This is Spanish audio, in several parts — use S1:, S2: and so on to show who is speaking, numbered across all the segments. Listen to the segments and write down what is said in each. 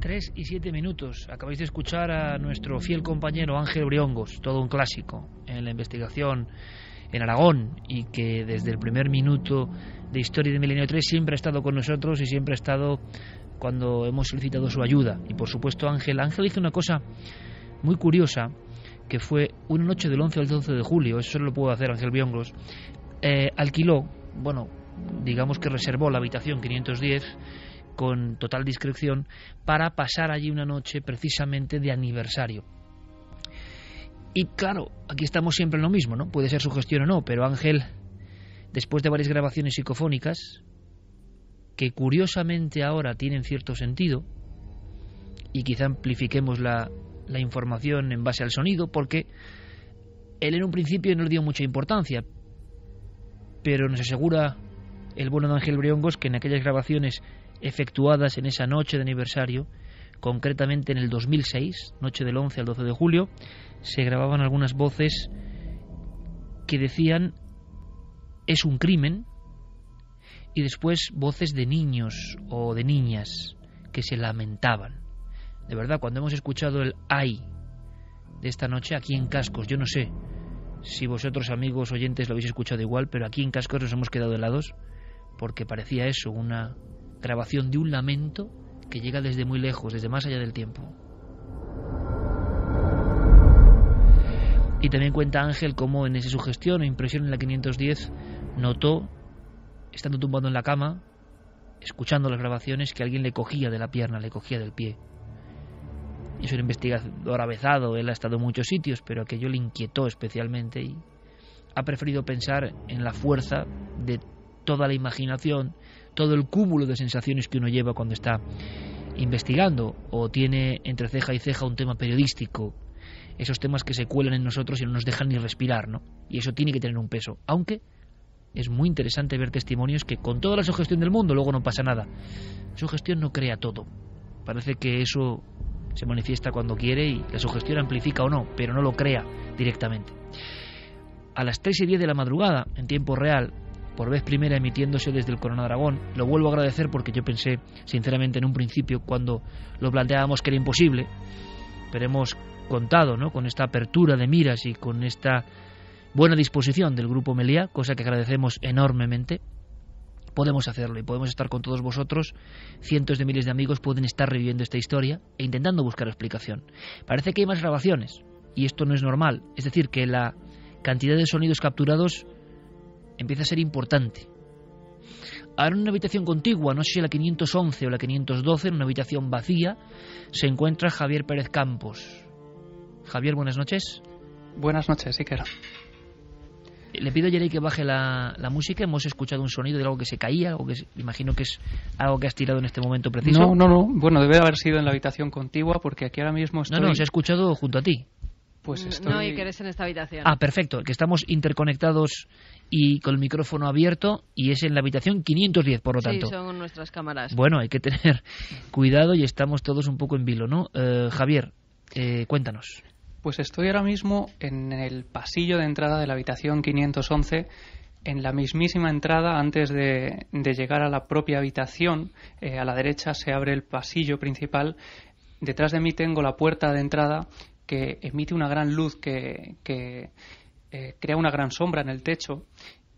S1: 3 y 7 minutos. Acabáis de escuchar a nuestro fiel compañero Ángel Briongos, todo un clásico en la investigación en Aragón y que desde el primer minuto de Historia de Milenio 3 siempre ha estado con nosotros y siempre ha estado cuando hemos solicitado su ayuda. Y por supuesto Ángel, Ángel hizo una cosa muy curiosa que fue una noche del 11 al 12 de julio, eso solo lo puedo hacer Ángel Briongos, eh, alquiló, bueno, digamos que reservó la habitación 510 con total discreción para pasar allí una noche precisamente de aniversario. Y claro, aquí estamos siempre en lo mismo, ¿no? Puede ser su gestión o no, pero Ángel, después de varias grabaciones psicofónicas, que curiosamente ahora tienen cierto sentido, y quizá amplifiquemos la, la información en base al sonido, porque él en un principio no le dio mucha importancia, pero nos asegura el bueno de Ángel Briongos que en aquellas grabaciones efectuadas en esa noche de aniversario, concretamente en el 2006, noche del 11 al 12 de julio, se grababan algunas voces que decían es un crimen y después voces de niños o de niñas que se lamentaban. De verdad, cuando hemos escuchado el ay de esta noche aquí en Cascos, yo no sé si vosotros amigos oyentes lo habéis escuchado igual, pero aquí en Cascos nos hemos quedado helados porque parecía eso, una grabación de un lamento que llega desde muy lejos, desde más allá del tiempo. Y también cuenta Ángel cómo en esa sugestión o impresión en la 510 notó, estando tumbado en la cama, escuchando las grabaciones, que alguien le cogía de la pierna, le cogía del pie. Es un investigador avezado, él ha estado en muchos sitios, pero aquello le inquietó especialmente y ha preferido pensar en la fuerza de toda la imaginación, todo el cúmulo de sensaciones que uno lleva cuando está investigando o tiene entre ceja y ceja un tema periodístico, esos temas que se cuelan en nosotros y no nos dejan ni respirar, ¿no? Y eso tiene que tener un peso, aunque es muy interesante ver testimonios que con toda la sugestión del mundo luego no pasa nada. Sugestión no crea todo. Parece que eso se manifiesta cuando quiere y la sugestión amplifica o no, pero no lo crea directamente. A las 3 y 10 de la madrugada, en tiempo real, por vez primera emitiéndose desde el Corona de Aragón. Lo vuelvo a agradecer porque yo pensé, sinceramente, en un principio, cuando lo planteábamos que era imposible, pero hemos contado ¿no? con esta apertura de miras y con esta buena disposición del Grupo Melía, cosa que agradecemos enormemente. Podemos hacerlo y podemos estar con todos vosotros. Cientos de miles de amigos pueden estar reviviendo esta historia e intentando buscar explicación. Parece que hay más grabaciones y esto no es normal. Es decir, que la cantidad de sonidos capturados empieza a ser importante. Ahora en una habitación contigua, no sé si la 511 o la 512, en una habitación vacía, se encuentra Javier Pérez Campos. Javier, buenas noches.
S2: Buenas noches, Iker.
S1: Le pido a Jerry que baje la, música. Hemos escuchado un sonido de algo que se caía, o que imagino que es algo que has tirado en este momento preciso.
S2: No, no, no. Bueno, debe haber sido en la habitación contigua porque aquí ahora mismo estoy...
S1: No, no, se ha escuchado junto a ti.
S2: Pues estoy...
S3: No, y que eres en esta habitación.
S1: Ah, perfecto, que estamos interconectados y con el micrófono abierto y es en la habitación 510, por lo tanto.
S3: Sí, son nuestras cámaras.
S1: Bueno, hay que tener cuidado y estamos todos un poco en vilo, ¿no? Eh, Javier, eh, cuéntanos.
S2: Pues estoy ahora mismo en el pasillo de entrada de la habitación 511 en la mismísima entrada, antes de, llegar a la propia habitación, eh, a la derecha se abre el pasillo principal. Detrás de mí tengo la puerta de entrada que emite una gran luz que, eh, crea una gran sombra en el techo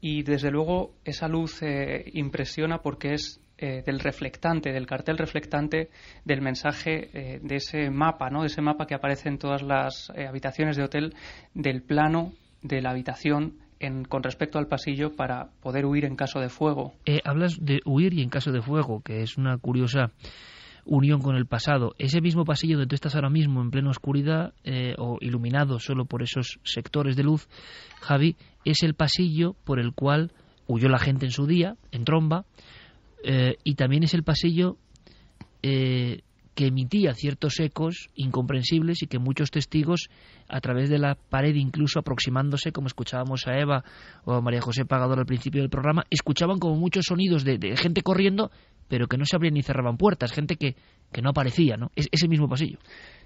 S2: y desde luego esa luz eh, impresiona porque es eh, del reflectante, del cartel reflectante del mensaje de ese mapa, ¿no? de ese mapa que aparece en todas las habitaciones de hotel del plano de la habitación en, con respecto al pasillo para poder huir en caso de fuego.
S1: hablas de huir y en caso de fuego, que es una curiosa unión con el pasado. Ese mismo pasillo donde tú estás ahora mismo en plena oscuridad eh, o iluminado solo por esos sectores de luz, Javi, es el pasillo por el cual huyó la gente en su día, en tromba, eh, y también es el pasillo eh, que emitía ciertos ecos incomprensibles y que muchos testigos, a través de la pared, incluso aproximándose, como escuchábamos a Eva o a María José Pagador al principio del programa, escuchaban como muchos sonidos de, de gente corriendo pero que no se abrían ni cerraban puertas, gente que, que no aparecía, ¿no? Es ese mismo pasillo.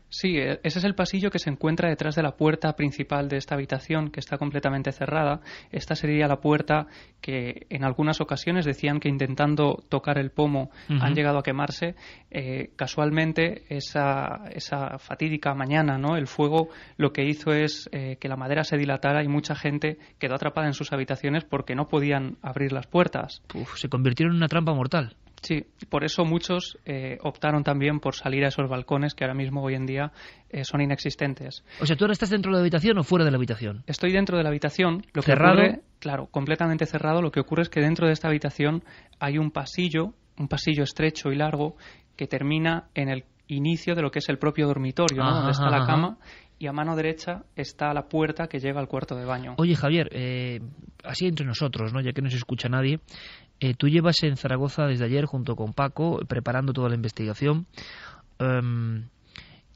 S2: Sí, e, ese es el pasillo que se encuentra detrás de la puerta principal de esta habitación, que está completamente cerrada. Esta sería la puerta que en algunas ocasiones decían que intentando tocar el pomo han llegado a quemarse. Eh, casualmente, esa, esa, fatídica mañana, ¿no? el fuego lo que hizo es eh, que la madera se dilatara y mucha gente quedó atrapada en sus habitaciones porque no podían abrir las puertas.
S1: se convirtieron en una trampa mortal.
S2: Sí, por eso muchos eh, optaron también por salir a esos balcones que ahora mismo hoy en día eh, son inexistentes.
S1: O sea, ¿tú ahora estás dentro de la habitación o fuera de la habitación?
S2: Estoy dentro de la habitación.
S1: Lo ¿Cerrado?
S2: Que ocurre, claro, completamente cerrado. Lo que ocurre es que dentro de esta habitación hay un pasillo, un pasillo estrecho y largo que termina en el inicio de lo que es el propio dormitorio, ¿no? donde está la cama, y a mano derecha está la puerta que llega al cuarto de baño.
S1: Oye, Javier, eh, así entre nosotros, ¿no? ya que no se escucha nadie, eh, tú llevas en Zaragoza desde ayer junto con Paco preparando toda la investigación. Em,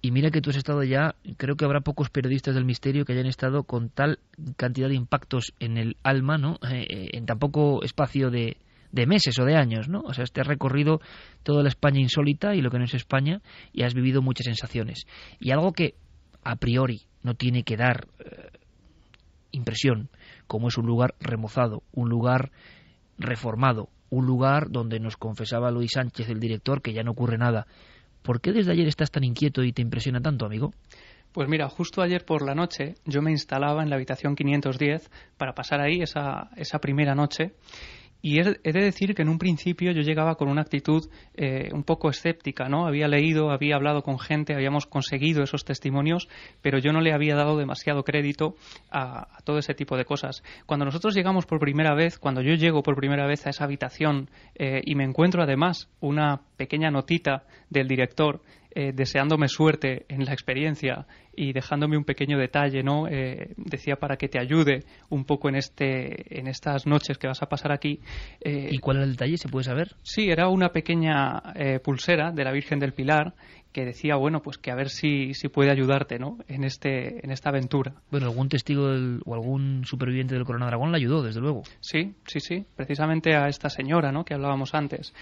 S1: y mira que tú has estado ya, creo que habrá pocos periodistas del misterio que hayan estado con tal cantidad de impactos en el alma, ¿no? Eh, en tan poco espacio de, de meses o de años, ¿no? O sea, te has recorrido toda la España insólita y lo que no es España y has vivido muchas sensaciones. Y algo que a priori no tiene que dar eh, impresión, como es un lugar remozado, un lugar reformado, un lugar donde nos confesaba Luis Sánchez, el director, que ya no ocurre nada. ¿Por qué desde ayer estás tan inquieto y te impresiona tanto, amigo?
S2: Pues mira, justo ayer por la noche yo me instalaba en la habitación 510 para pasar ahí esa, esa primera noche y he de decir que en un principio yo llegaba con una actitud eh, un poco escéptica, ¿no? Había leído, había hablado con gente, habíamos conseguido esos testimonios, pero yo no le había dado demasiado crédito a, todo ese tipo de cosas. Cuando nosotros llegamos por primera vez, cuando yo llego por primera vez a esa habitación eh, y me encuentro además una pequeña notita del director eh, deseándome suerte en la experiencia y dejándome un pequeño detalle, ¿no? Eh, decía para que te ayude un poco en este, en estas noches que vas a pasar aquí.
S1: Eh, ¿Y cuál era el detalle? ¿Se puede saber?
S2: Sí, era una pequeña pulsera de la Virgen del Pilar que decía, bueno, pues que a ver si, si puede ayudarte, ¿no? En este, en esta aventura.
S1: Bueno, algún testigo o algún superviviente del Corona Dragón la ayudó, desde luego.
S2: Sí, sí, sí, precisamente a esta señora, ¿no? Que hablábamos antes.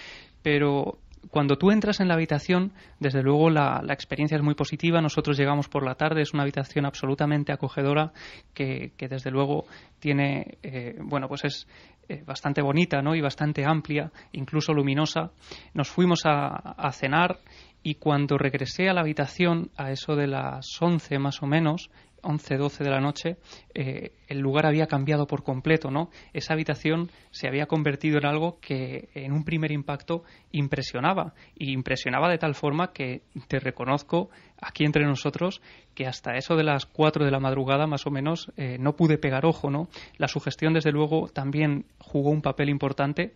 S2: Pero cuando tú entras en la habitación, desde luego la, experiencia es muy positiva. Nosotros llegamos por la tarde, es una habitación absolutamente acogedora que, desde luego tiene, eh, bueno, pues es eh, bastante bonita, ¿no? Y bastante amplia, incluso luminosa. Nos fuimos a, a cenar y cuando regresé a la habitación a eso de las 11 más o menos 11, 12 de la noche, eh, el lugar había cambiado por completo, ¿no? Esa habitación se había convertido en algo que en un primer impacto impresionaba, y impresionaba de tal forma que te reconozco aquí entre nosotros que hasta eso de las 4 de la madrugada más o menos eh, no pude pegar ojo, ¿no? La sugestión desde luego también jugó un papel importante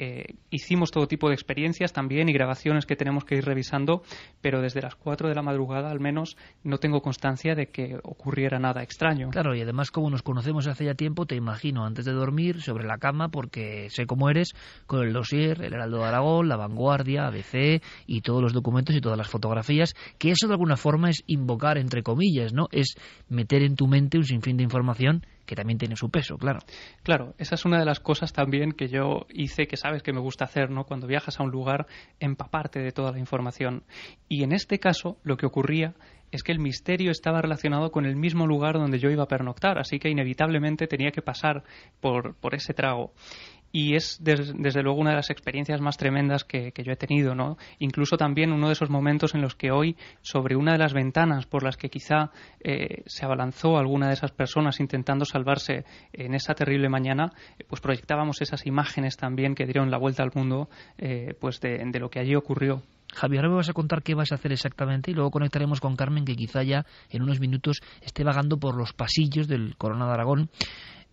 S2: eh, hicimos todo tipo de experiencias también y grabaciones que tenemos que ir revisando, pero desde las 4 de la madrugada al menos no tengo constancia de que ocurriera nada extraño.
S1: Claro, y además como nos conocemos hace ya tiempo, te imagino antes de dormir sobre la cama, porque sé cómo eres, con el dossier, el Heraldo de Aragón, la Vanguardia, ABC y todos los documentos y todas las fotografías, que eso de alguna forma es invocar, entre comillas, ¿no? Es meter en tu mente un sinfín de información que también tiene su peso, claro.
S2: Claro, esa es una de las cosas también que yo hice, que sabes que me gusta hacer, ¿no? Cuando viajas a un lugar, empaparte de toda la información. Y en este caso, lo que ocurría es que el misterio estaba relacionado con el mismo lugar donde yo iba a pernoctar, así que inevitablemente tenía que pasar por, por ese trago y es desde luego una de las experiencias más tremendas que, yo he tenido, ¿no? Incluso también uno de esos momentos en los que hoy, sobre una de las ventanas por las que quizá eh, se abalanzó alguna de esas personas intentando salvarse en esa terrible mañana, pues proyectábamos esas imágenes también que dieron la vuelta al mundo, eh, pues de, de, lo que allí ocurrió.
S1: Javier, ahora me vas a contar qué vas a hacer exactamente y luego conectaremos con Carmen, que quizá ya en unos minutos esté vagando por los pasillos del Corona de Aragón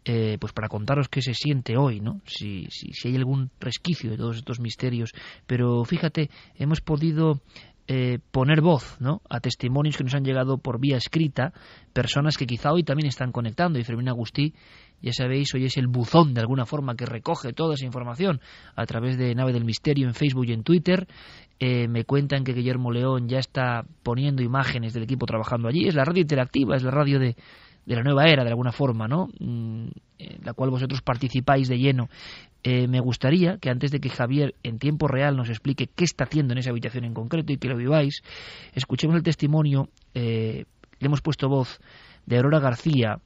S1: eh, pues para contaros qué se siente hoy, ¿no? Si, si, si, hay algún resquicio de todos estos misterios. Pero fíjate, hemos podido eh, poner voz ¿no? a testimonios que nos han llegado por vía escrita, personas que quizá hoy también están conectando. Y Fermín Agustí, ya sabéis, hoy es el buzón de alguna forma que recoge toda esa información a través de Nave del Misterio en Facebook y en Twitter. Eh, me cuentan que Guillermo León ya está poniendo imágenes del equipo trabajando allí. Es la radio interactiva, es la radio de de la nueva era, de alguna forma, ¿no? Mm, en la cual vosotros participáis de lleno. Eh, me gustaría que antes de que Javier en tiempo real nos explique qué está haciendo en esa habitación en concreto y que lo viváis, escuchemos el testimonio, eh, le hemos puesto voz de Aurora García,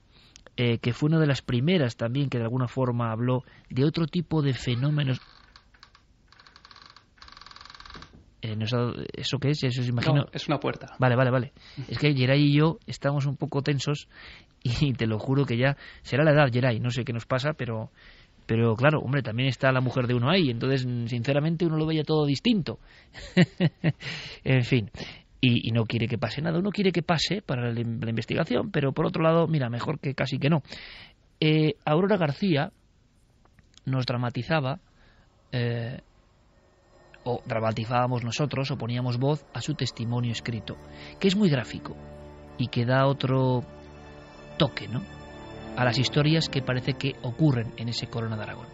S1: eh, que fue una de las primeras también que de alguna forma habló de otro tipo de fenómenos eh, ¿Eso qué es? Eso imagino...
S2: es una puerta.
S1: Vale, vale, vale. Es que Geray y yo estamos un poco tensos y te lo juro que ya será la edad, Geray. No sé qué nos pasa, pero, pero claro, hombre, también está la mujer de uno ahí. Entonces, sinceramente, uno lo veía todo distinto. en fin. Y, no quiere que pase nada. Uno quiere que pase para la, investigación, pero por otro lado, mira, mejor que casi que no. Eh, Aurora García nos dramatizaba eh, o dramatizábamos nosotros o poníamos voz a su testimonio escrito, que es muy gráfico y que da otro toque, ¿no? A las historias que parece que ocurren en ese Corona de Aragón.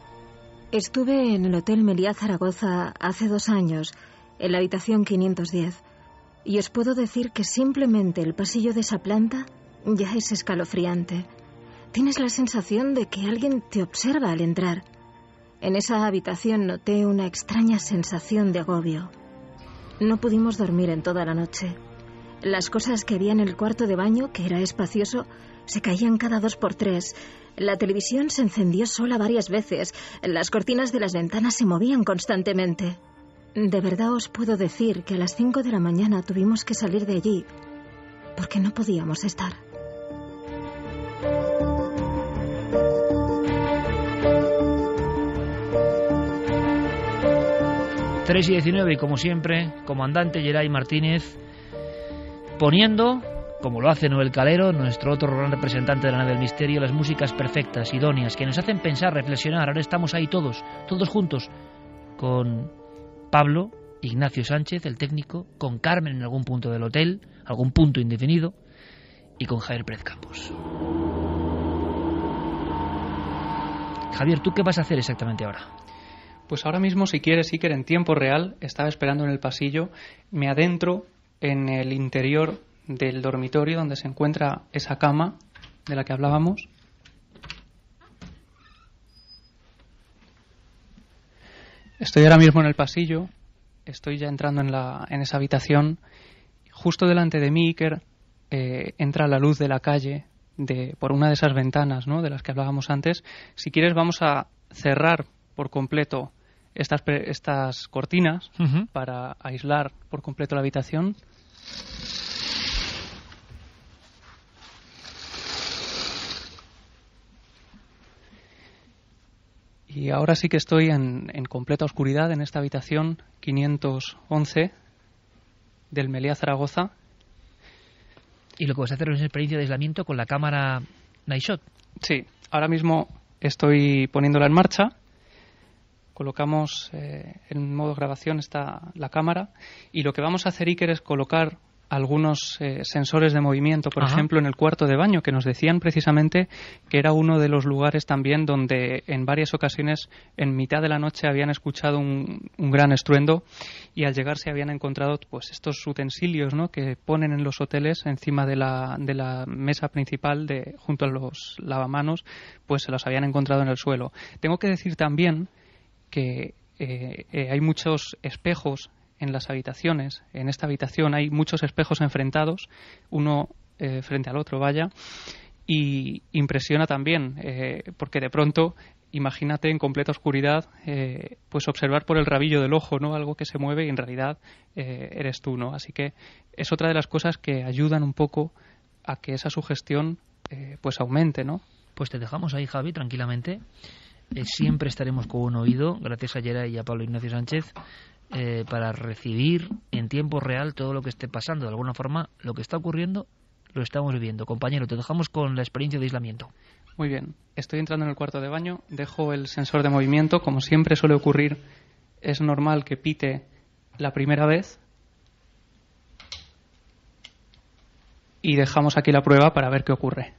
S4: Estuve en el Hotel Meliá Zaragoza hace dos años, en la habitación 510, y os puedo decir que simplemente el pasillo de esa planta ya es escalofriante. Tienes la sensación de que alguien te observa al entrar. En esa habitación noté una extraña sensación de agobio. No pudimos dormir en toda la noche. Las cosas que había en el cuarto de baño, que era espacioso, se caían cada dos por tres. La televisión se encendió sola varias veces. Las cortinas de las ventanas se movían constantemente. De verdad os puedo decir que a las cinco de la mañana tuvimos que salir de allí porque no podíamos estar.
S1: 3 y 19 y como siempre, comandante Geray Martínez poniendo, como lo hace Noel Calero, nuestro otro gran representante de la nave del misterio, las músicas perfectas, idóneas, que nos hacen pensar, reflexionar. Ahora estamos ahí todos, todos juntos, con Pablo, Ignacio Sánchez, el técnico, con Carmen en algún punto del hotel, algún punto indefinido, y con Javier Pérez Campos. Javier, ¿tú qué vas a hacer exactamente ahora?
S2: Pues ahora mismo, si quieres, Iker, en tiempo real, estaba esperando en el pasillo, me adentro en el interior del dormitorio donde se encuentra esa cama de la que hablábamos. Estoy ahora mismo en el pasillo, estoy ya entrando en, la, en esa habitación. Justo delante de mí, Iker, eh, entra la luz de la calle de, por una de esas ventanas ¿no? de las que hablábamos antes. Si quieres, vamos a cerrar por completo estas, estas cortinas para aislar por completo la habitación. Y ahora sí que estoy en, en, completa oscuridad en esta habitación 511 del Meliá Zaragoza.
S1: Y lo que vas a hacer es una experiencia de aislamiento con la cámara Nightshot.
S2: Sí, ahora mismo estoy poniéndola en marcha colocamos eh, en modo grabación está la cámara y lo que vamos a hacer Iker es colocar algunos eh, sensores de movimiento, por ejemplo, en el cuarto de baño, que nos decían precisamente que era uno de los lugares también donde en varias ocasiones en mitad de la noche habían escuchado un, gran estruendo y al llegar se habían encontrado pues estos utensilios ¿no? que ponen en los hoteles encima de la, de la mesa principal de, junto a los lavamanos, pues se los habían encontrado en el suelo. Tengo que decir también que eh, eh, hay muchos espejos en las habitaciones. En esta habitación hay muchos espejos enfrentados, uno eh, frente al otro, vaya, y impresiona también, porque de pronto, imagínate en completa oscuridad, pues observar por el rabillo del ojo, ¿no? Algo que se mueve y en realidad eres tú, ¿no? Así que es otra de las cosas que ayudan un poco a que esa sugestión, pues aumente, ¿no?
S1: Pues te dejamos ahí, Javi, tranquilamente. Eh, siempre estaremos con un oído, gracias a Yera y a Pablo Ignacio Sánchez, eh, para recibir en tiempo real todo lo que esté pasando. De alguna forma, lo que está ocurriendo lo estamos viviendo. Compañero, te dejamos con la experiencia de aislamiento.
S2: Muy bien, estoy entrando en el cuarto de baño, dejo el sensor de movimiento, como siempre suele ocurrir, es normal que pite la primera vez y dejamos aquí la prueba para ver qué ocurre.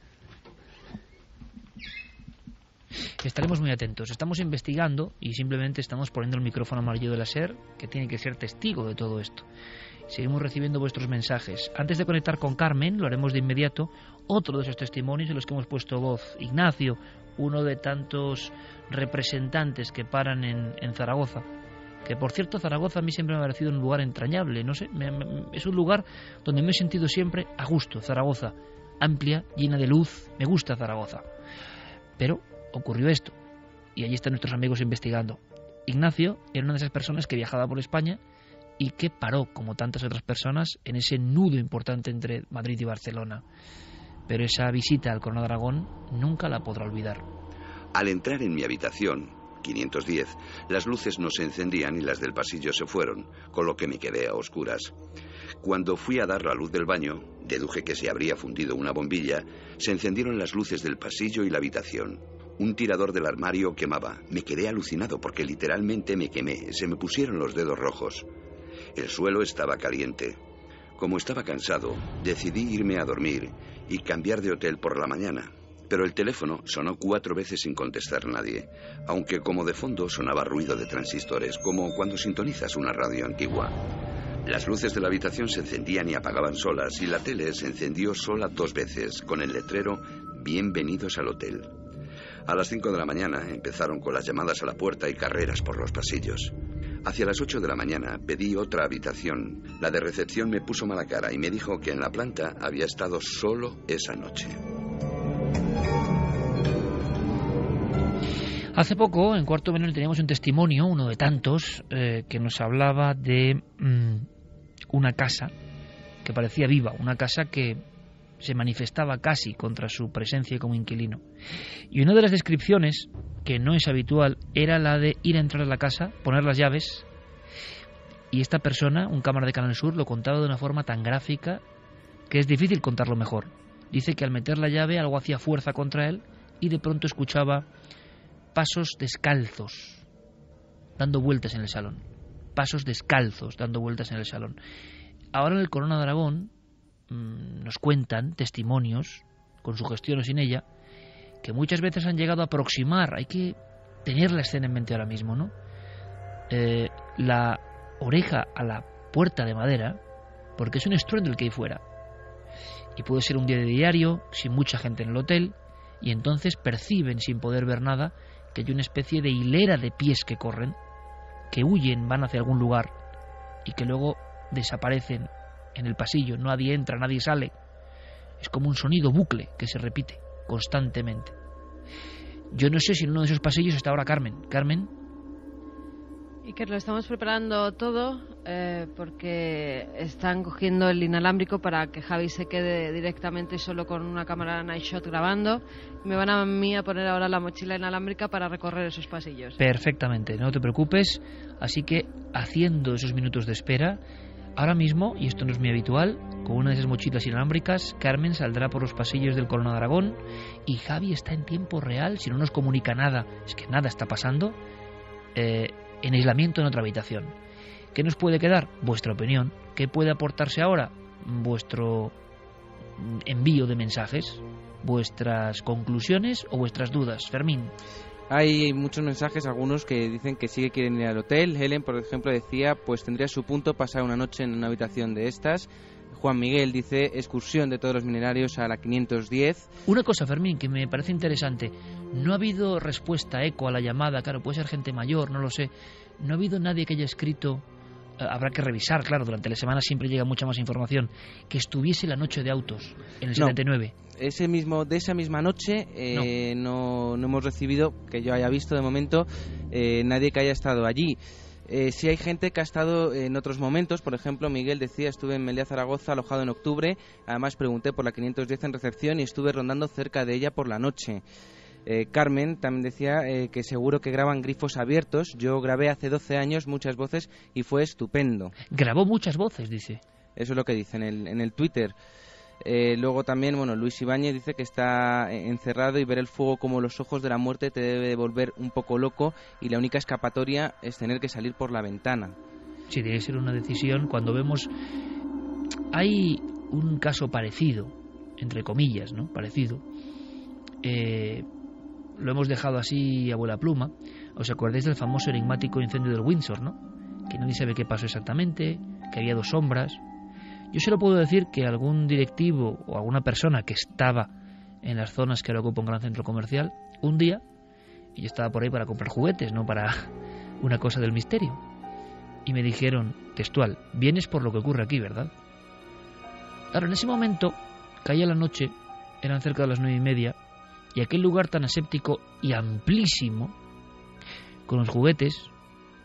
S1: Estaremos muy atentos. Estamos investigando y simplemente estamos poniendo el micrófono amarillo de la SER, que tiene que ser testigo de todo esto. Seguimos recibiendo vuestros mensajes. Antes de conectar con Carmen, lo haremos de inmediato, otro de esos testimonios en los que hemos puesto voz, Ignacio uno de tantos representantes que paran en, Zaragoza. Que por cierto, Zaragoza a mí siempre me ha parecido un lugar entrañable, no sé, es un lugar donde me he sentido siempre a gusto, Zaragoza, amplia, llena de luz, me gusta Zaragoza. Pero ocurrió esto, y allí están nuestros amigos investigando. Ignacio era una de esas personas que viajaba por España y que paró, como tantas otras personas, en ese nudo importante entre Madrid y Barcelona. Pero esa visita al Corona de Aragón nunca la podrá olvidar.
S5: Al entrar en mi habitación, 510, las luces no se encendían y las del pasillo se fueron, con lo que me quedé a oscuras. Cuando fui a dar la luz del baño, deduje que se habría fundido una bombilla, se encendieron las luces del pasillo y la habitación. Un tirador del armario quemaba. Me quedé alucinado porque literalmente me quemé, se me pusieron los dedos rojos. El suelo estaba caliente. Como estaba cansado, decidí irme a dormir y cambiar de hotel por la mañana. Pero el teléfono sonó cuatro veces sin contestar nadie, aunque como de fondo sonaba ruido de transistores, como cuando sintonizas una radio antigua. Las luces de la habitación se encendían y apagaban solas y la tele se encendió sola dos veces, con el letrero Bienvenidos al hotel. A las cinco de la mañana empezaron con las llamadas a la puerta y carreras por los pasillos. Hacia las ocho de la mañana pedí otra habitación. La de recepción me puso mala cara y me dijo que en la planta había estado solo esa noche.
S1: Hace poco, en Cuarto Menor, teníamos un testimonio, uno de tantos, eh, que nos hablaba de mm, una casa que parecía viva, una casa que se manifestaba casi contra su presencia como inquilino. Y una de las descripciones, que no es habitual, era la de ir a entrar a la casa, poner las llaves, y esta persona, un cámara de Canal Sur, lo contaba de una forma tan gráfica que es difícil contarlo mejor. Dice que al meter la llave algo hacía fuerza contra él y de pronto escuchaba pasos descalzos dando vueltas en el salón. Pasos descalzos dando vueltas en el salón. Ahora en el Corona de Aragón mmm, nos cuentan testimonios, con su gestión o sin ella, que muchas veces han llegado a aproximar, hay que tener la escena en mente ahora mismo, ¿no? Eh, la oreja a la puerta de madera, porque es un estruendo el que hay fuera. Y puede ser un día de diario, sin mucha gente en el hotel, y entonces perciben, sin poder ver nada, que hay una especie de hilera de pies que corren, que huyen, van hacia algún lugar, y que luego desaparecen en el pasillo, nadie entra, nadie sale. Es como un sonido bucle que se repite constantemente. Yo no sé si en uno de esos pasillos está ahora Carmen. Carmen,
S3: Y que lo estamos preparando todo eh, porque están cogiendo el inalámbrico para que Javi se quede directamente solo con una cámara night shot grabando. Me van a mí a poner ahora la mochila inalámbrica para recorrer esos pasillos.
S1: perfectamente, no te preocupes. Así que haciendo esos minutos de espera, ahora mismo, y esto no es muy habitual, con una de esas mochilas inalámbricas, Carmen saldrá por los pasillos del Corona de Aragón y Javi está en tiempo real, si no nos comunica nada, es que nada está pasando, eh, en aislamiento en otra habitación. ¿Qué nos puede quedar? Vuestra opinión. ¿Qué puede aportarse ahora? Vuestro envío de mensajes, vuestras conclusiones o vuestras dudas. Fermín.
S6: Hay muchos mensajes, algunos que dicen que sí que quieren ir al hotel. Helen, por ejemplo, decía, pues tendría su punto pasar una noche en una habitación de estas. Juan Miguel dice, excursión de todos los minerarios a la 510.
S1: Una cosa, Fermín, que me parece interesante. No ha habido respuesta eco a la llamada, claro, puede ser gente mayor, no lo sé. No ha habido nadie que haya escrito, habrá que revisar, claro, durante la semana siempre llega mucha más información, que estuviese la noche de autos en el
S6: No.
S1: 79.
S6: Ese mismo, de esa misma noche eh, no. No, hemos recibido, que yo haya visto de momento, eh, nadie que haya estado allí. Eh, sí hay gente que ha estado en otros momentos, por ejemplo, Miguel decía, estuve en Melilla Zaragoza alojado en octubre, además pregunté por la 510 en recepción y estuve rondando cerca de ella por la noche. Eh, Carmen también decía eh, que seguro que graban grifos abiertos. Yo grabé hace 12 años muchas voces y fue estupendo.
S1: Grabó muchas voces, dice.
S6: Eso es lo que dice en el, en el Twitter. Eh, luego también, bueno, Luis Ibáñez dice que está encerrado y ver el fuego como los ojos de la muerte te debe volver un poco loco y la única escapatoria es tener que salir por la ventana.
S1: Sí, debe ser una decisión cuando vemos... Hay un caso parecido, entre comillas, ¿no? Parecido. Eh, lo hemos dejado así a vuela pluma. ¿Os acordáis del famoso enigmático incendio del Windsor, no? Que nadie sabe qué pasó exactamente, que había dos sombras. Yo solo puedo decir que algún directivo o alguna persona que estaba en las zonas que ahora ocupa un gran centro comercial un día y yo estaba por ahí para comprar juguetes, no para una cosa del misterio. Y me dijeron, textual, vienes por lo que ocurre aquí, ¿verdad? Claro, en ese momento caía la noche, eran cerca de las nueve y media, y aquel lugar tan aséptico y amplísimo, con los juguetes,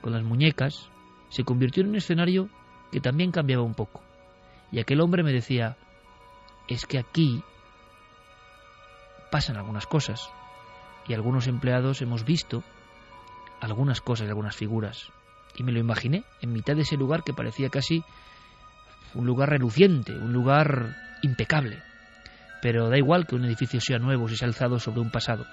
S1: con las muñecas, se convirtió en un escenario que también cambiaba un poco. Y aquel hombre me decía, es que aquí pasan algunas cosas, y algunos empleados hemos visto algunas cosas, algunas figuras. Y me lo imaginé en mitad de ese lugar que parecía casi un lugar reluciente, un lugar impecable. Pero da igual que un edificio sea nuevo si se ha alzado sobre un pasado.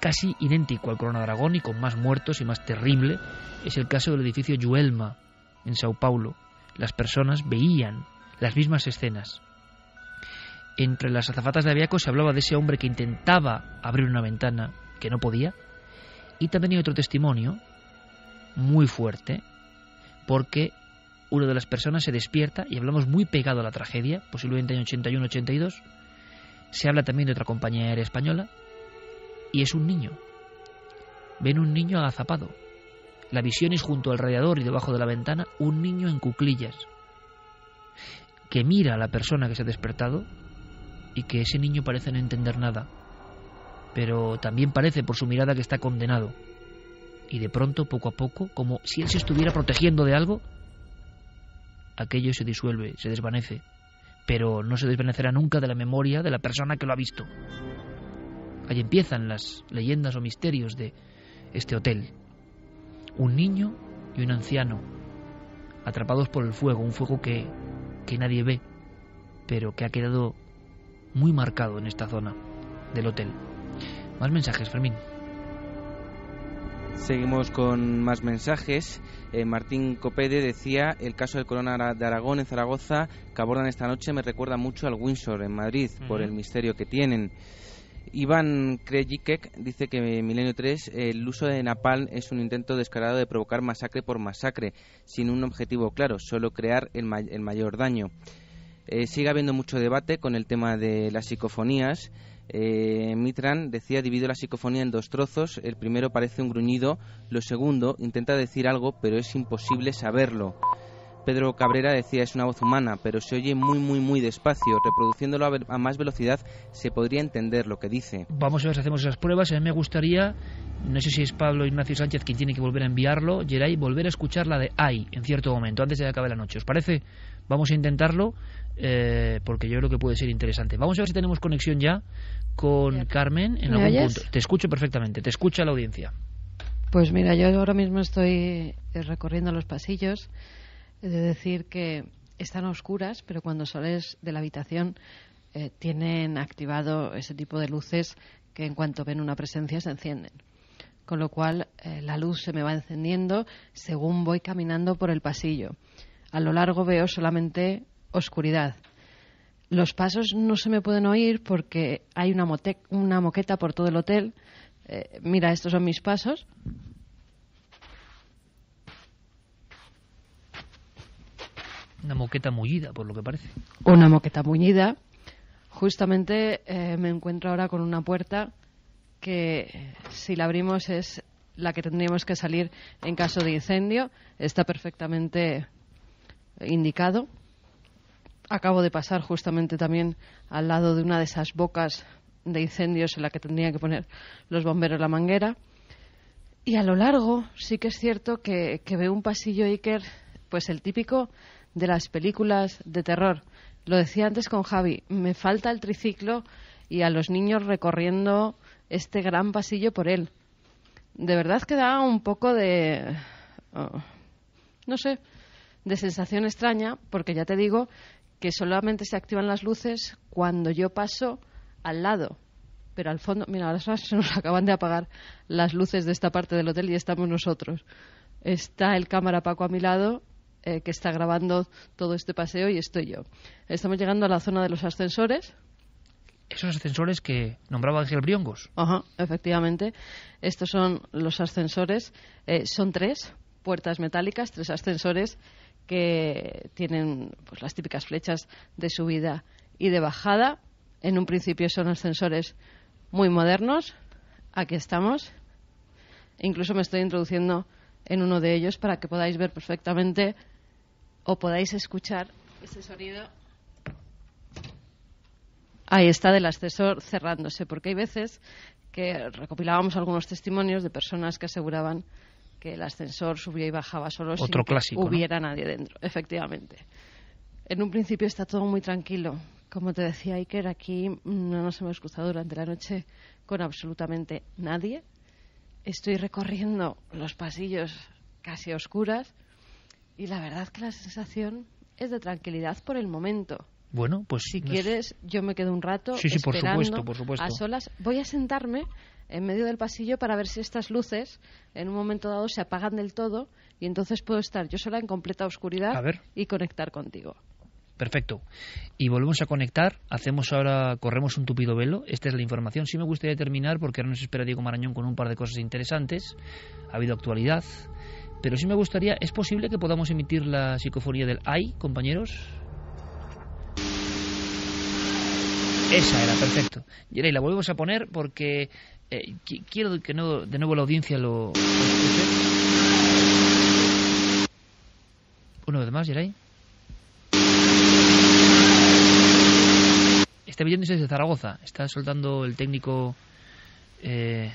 S1: Casi idéntico al Corona de Aragón y con más muertos y más terrible es el caso del edificio Yuelma en Sao Paulo. Las personas veían las mismas escenas. Entre las azafatas de Aviaco se hablaba de ese hombre que intentaba abrir una ventana que no podía. Y también hay otro testimonio muy fuerte, porque una de las personas se despierta, y hablamos muy pegado a la tragedia, posiblemente en 81-82, se habla también de otra compañía aérea española, y es un niño. Ven un niño agazapado. La visión es junto al radiador y debajo de la ventana un niño en cuclillas, que mira a la persona que se ha despertado y que ese niño parece no entender nada, pero también parece por su mirada que está condenado. Y de pronto, poco a poco, como si él se estuviera protegiendo de algo, aquello se disuelve, se desvanece, pero no se desvanecerá nunca de la memoria de la persona que lo ha visto. Ahí empiezan las leyendas o misterios de este hotel. Un niño y un anciano, atrapados por el fuego, un fuego que, que nadie ve, pero que ha quedado muy marcado en esta zona del hotel. Más mensajes, Fermín.
S6: Seguimos con más mensajes. Eh, Martín Copede decía, el caso del Corona de Aragón en Zaragoza que abordan esta noche me recuerda mucho al Windsor en Madrid, por el misterio que tienen. Iván Krejicek dice que en Milenio 3 el uso de napalm es un intento descarado de provocar masacre por masacre, sin un objetivo claro, solo crear el, el mayor daño. Eh, sigue habiendo mucho debate con el tema de las psicofonías. Eh, Mitran decía divido la psicofonía en dos trozos. El primero parece un gruñido, lo segundo intenta decir algo, pero es imposible saberlo. Pedro Cabrera decía es una voz humana, pero se oye muy, muy, muy despacio. Reproduciéndolo a, más velocidad se podría entender lo que dice.
S1: Vamos a ver si hacemos esas pruebas. A mí me gustaría, no sé si es Pablo Ignacio Sánchez quien tiene que volver a enviarlo, Geray, volver a escuchar la de Ay en cierto momento, antes de que acabe la noche. ¿Os parece? Vamos a intentarlo eh, porque yo creo que puede ser interesante. Vamos a ver si tenemos conexión ya con Carmen en algún punto. Te escucho perfectamente, te escucha la audiencia.
S3: Pues mira, yo ahora mismo estoy eh, recorriendo los pasillos. He de decir que están oscuras, pero cuando sales de la habitación eh, tienen activado ese tipo de luces que en cuanto ven una presencia se encienden. Con lo cual la luz se me va encendiendo según voy caminando por el pasillo. A lo largo veo solamente oscuridad. Los pasos no se me pueden oír porque hay una, una moqueta por todo el hotel. Eh, mira, estos son mis pasos.
S1: Una moqueta mullida, por lo que parece.
S3: Una moqueta mullida. Justamente eh, me encuentro ahora con una puerta que, si la abrimos, es la que tendríamos que salir en caso de incendio. Está perfectamente indicado. Acabo de pasar justamente también al lado de una de esas bocas de incendios en la que tendrían que poner los bomberos la manguera. Y a lo largo sí que es cierto que, veo un pasillo Iker, pues el típico de las películas de terror. Lo decía antes con Javi, me falta el triciclo y a los niños recorriendo este gran pasillo por él. De verdad que da un poco de... Oh, no sé, de sensación extraña, porque ya te digo que solamente se activan las luces cuando yo paso al lado. Pero al fondo, mira, ahora se nos acaban de apagar las luces de esta parte del hotel y estamos nosotros. Está el cámara Paco a mi lado, eh, que está grabando todo este paseo, y estoy yo. Estamos llegando a la zona de los ascensores.
S1: Esos ascensores que nombraba Ángel Briongos.
S3: Ajá, efectivamente. Estos son los ascensores. Eh, son tres puertas metálicas, tres ascensores que tienen pues, las típicas flechas de subida y de bajada. En un principio son ascensores muy modernos, aquí estamos. Incluso me estoy introduciendo en uno de ellos para que podáis ver perfectamente o podáis escuchar ese sonido. Ahí está del ascensor cerrándose, porque hay veces que recopilábamos algunos testimonios de personas que aseguraban que el ascensor subía y bajaba solo sin que hubiera nadie dentro, efectivamente. En un principio está todo muy tranquilo. Como te decía Iker, aquí no nos hemos cruzado durante la noche con absolutamente nadie. Estoy recorriendo los pasillos casi oscuras y la verdad que la sensación es de tranquilidad por el momento.
S1: Bueno, pues
S3: si quieres, yo me quedo un rato
S1: sí, sí,
S3: esperando
S1: por supuesto, por supuesto.
S3: a solas. Voy a sentarme en medio del pasillo para ver si estas luces en un momento dado se apagan del todo y entonces puedo estar yo sola en completa oscuridad y conectar contigo.
S1: Perfecto. Y volvemos a conectar. Hacemos ahora, corremos un tupido velo. Esta es la información. Sí me gustaría terminar porque ahora nos espera Diego Marañón con un par de cosas interesantes. Ha habido actualidad. Pero sí me gustaría, ¿es posible que podamos emitir la psicofonía del AI, compañeros? Esa era, perfecto. Y la volvemos a poner porque eh, quiero que de nuevo la audiencia lo, escuche. Una vez más, Yeray. Está viéndose desde Zaragoza. Está soltando el técnico eh,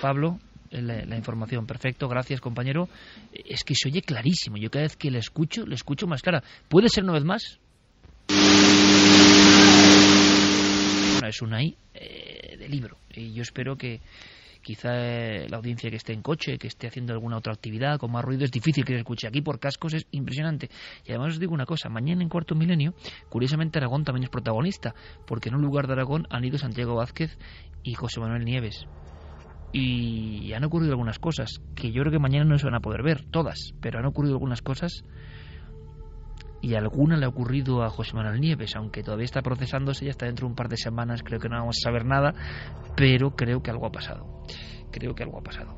S1: Pablo la, la, información. Perfecto, gracias compañero. Es que se oye clarísimo. Yo cada vez que la escucho, la escucho más clara. ¿Puede ser una vez más? Bueno, es una I eh, de libro. Y yo espero que quizá eh, la audiencia que esté en coche, que esté haciendo alguna otra actividad con más ruido, es difícil que se escuche. Aquí por cascos es impresionante. Y además os digo una cosa, mañana en Cuarto Milenio, curiosamente Aragón también es protagonista, porque en un lugar de Aragón han ido Santiago Vázquez y José Manuel Nieves. Y han ocurrido algunas cosas que yo creo que mañana no se van a poder ver, todas, pero han ocurrido algunas cosas y alguna le ha ocurrido a José Manuel Nieves, aunque todavía está procesándose, ya está dentro de un par de semanas, creo que no vamos a saber nada, pero creo que algo ha pasado. Creo que algo ha pasado.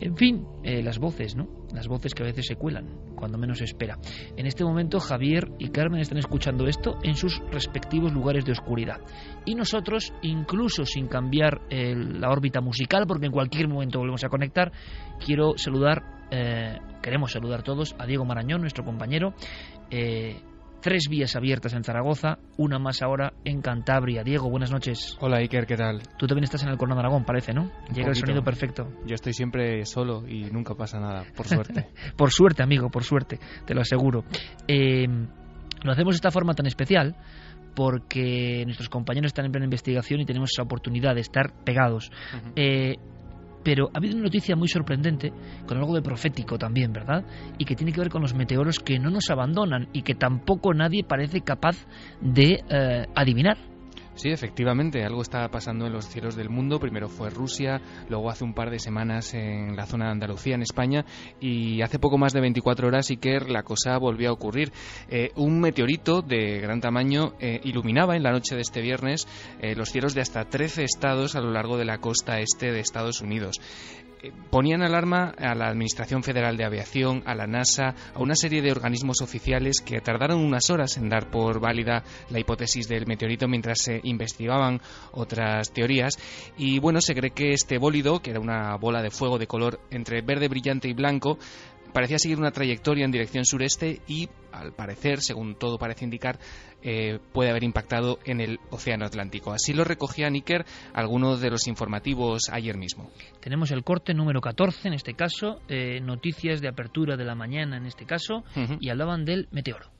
S1: En fin, eh, las voces, ¿no? Las voces que a veces se cuelan, cuando menos se espera. En este momento Javier y Carmen están escuchando esto en sus respectivos lugares de oscuridad. Y nosotros, incluso sin cambiar la órbita musical, porque en cualquier momento volvemos a conectar, quiero saludar, eh, queremos saludar todos a Diego Marañón, nuestro compañero, eh, tres vías abiertas en Zaragoza, una más ahora en Cantabria. Diego, buenas noches.
S7: Hola Iker, ¿qué tal?
S1: Tú también estás en el Corno de Aragón, parece, ¿no? Llega el sonido perfecto.
S7: Yo estoy siempre solo y nunca pasa nada, por suerte.
S1: por suerte, amigo, por suerte, te lo aseguro. Eh, lo hacemos de esta forma tan especial porque nuestros compañeros están en plena investigación y tenemos esa oportunidad de estar pegados. Pero ha habido una noticia muy sorprendente, con algo de profético también, ¿verdad? Y que tiene que ver con los meteoros que no nos abandonan y que tampoco nadie parece capaz de eh, adivinar.
S7: Sí, efectivamente, algo está pasando en los cielos del mundo. Primero fue Rusia, luego hace un par de semanas en la zona de Andalucía, en España, y hace poco más de 24 horas que la cosa volvió a ocurrir. Eh, un meteorito de gran tamaño eh, iluminaba en la noche de este viernes eh, los cielos de hasta 13 estados a lo largo de la costa este de Estados Unidos ponían alarma a la Administración Federal de Aviación, a la NASA, a una serie de organismos oficiales que tardaron unas horas en dar por válida la hipótesis del meteorito mientras se investigaban otras teorías. Y bueno, se cree que este bólido, que era una bola de fuego de color entre verde brillante y blanco, parecía seguir una trayectoria en dirección sureste y, al parecer, según todo parece indicar, eh, puede haber impactado en el Océano Atlántico. Así lo recogía Níker algunos de los informativos ayer mismo.
S1: Tenemos el corte número 14 en este caso, eh, noticias de apertura de la mañana en este caso, y hablaban del meteoro.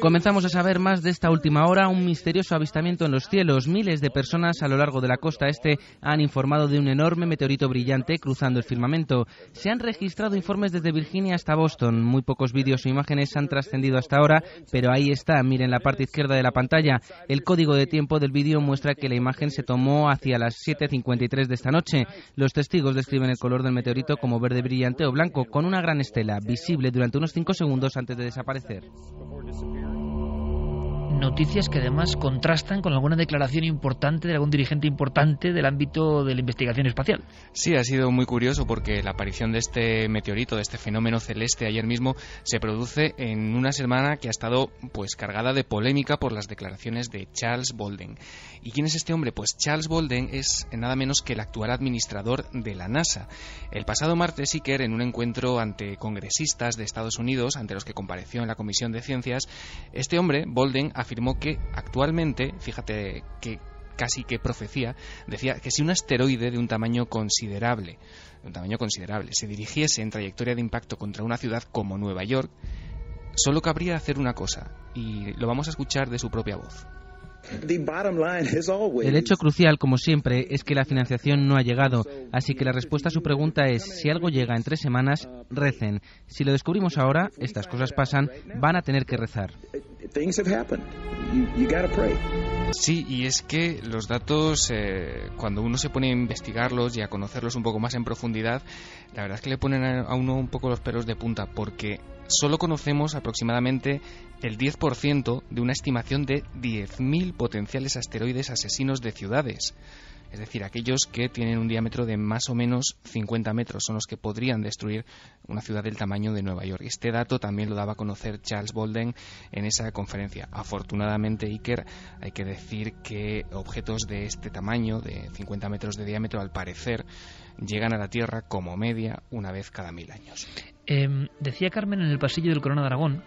S6: Comenzamos a saber más de esta última hora, un misterioso avistamiento en los cielos. Miles de personas a lo largo de la costa este han informado de un enorme meteorito brillante cruzando el firmamento. Se han registrado informes desde Virginia hasta Boston. Muy pocos vídeos o imágenes han trascendido hasta ahora, pero ahí está, miren la parte izquierda de la pantalla. El código de tiempo del vídeo muestra que la imagen se tomó hacia las 7.53 de esta noche. Los testigos describen el color del meteorito como verde brillante o blanco, con una gran estela, visible durante unos 5 segundos antes de desaparecer desaparecer
S1: noticias que además contrastan con alguna declaración importante de algún dirigente importante del ámbito de la investigación espacial.
S7: Sí, ha sido muy curioso porque la aparición de este meteorito, de este fenómeno celeste ayer mismo, se produce en una semana que ha estado pues cargada de polémica por las declaraciones de Charles Bolden. ¿Y quién es este hombre? Pues Charles Bolden es nada menos que el actual administrador de la NASA. El pasado martes, Iker, en un encuentro ante congresistas de Estados Unidos, ante los que compareció en la Comisión de Ciencias, este hombre, Bolden, afirmó que actualmente, fíjate que casi que profecía, decía que si un asteroide de un tamaño considerable, de un tamaño considerable, se dirigiese en trayectoria de impacto contra una ciudad como Nueva York, solo cabría hacer una cosa, y lo vamos a escuchar de su propia voz.
S6: El hecho crucial, como siempre, es que la financiación no ha llegado, así que la respuesta a su pregunta es, si algo llega en tres semanas, recen. Si lo descubrimos ahora, estas cosas pasan, van a tener que rezar.
S7: Sí, y es que los datos, eh, cuando uno se pone a investigarlos y a conocerlos un poco más en profundidad, la verdad es que le ponen a uno un poco los pelos de punta, porque solo conocemos aproximadamente el 10% de una estimación de 10.000 potenciales asteroides asesinos de ciudades. Es decir, aquellos que tienen un diámetro de más o menos 50 metros son los que podrían destruir una ciudad del tamaño de Nueva York. Este dato también lo daba a conocer Charles Bolden en esa conferencia. Afortunadamente, Iker, hay que decir que objetos de este tamaño, de 50 metros de diámetro, al parecer, llegan a la Tierra como media una vez cada mil años.
S1: Em, decía Carmen en el pasillo del Corona de Aragón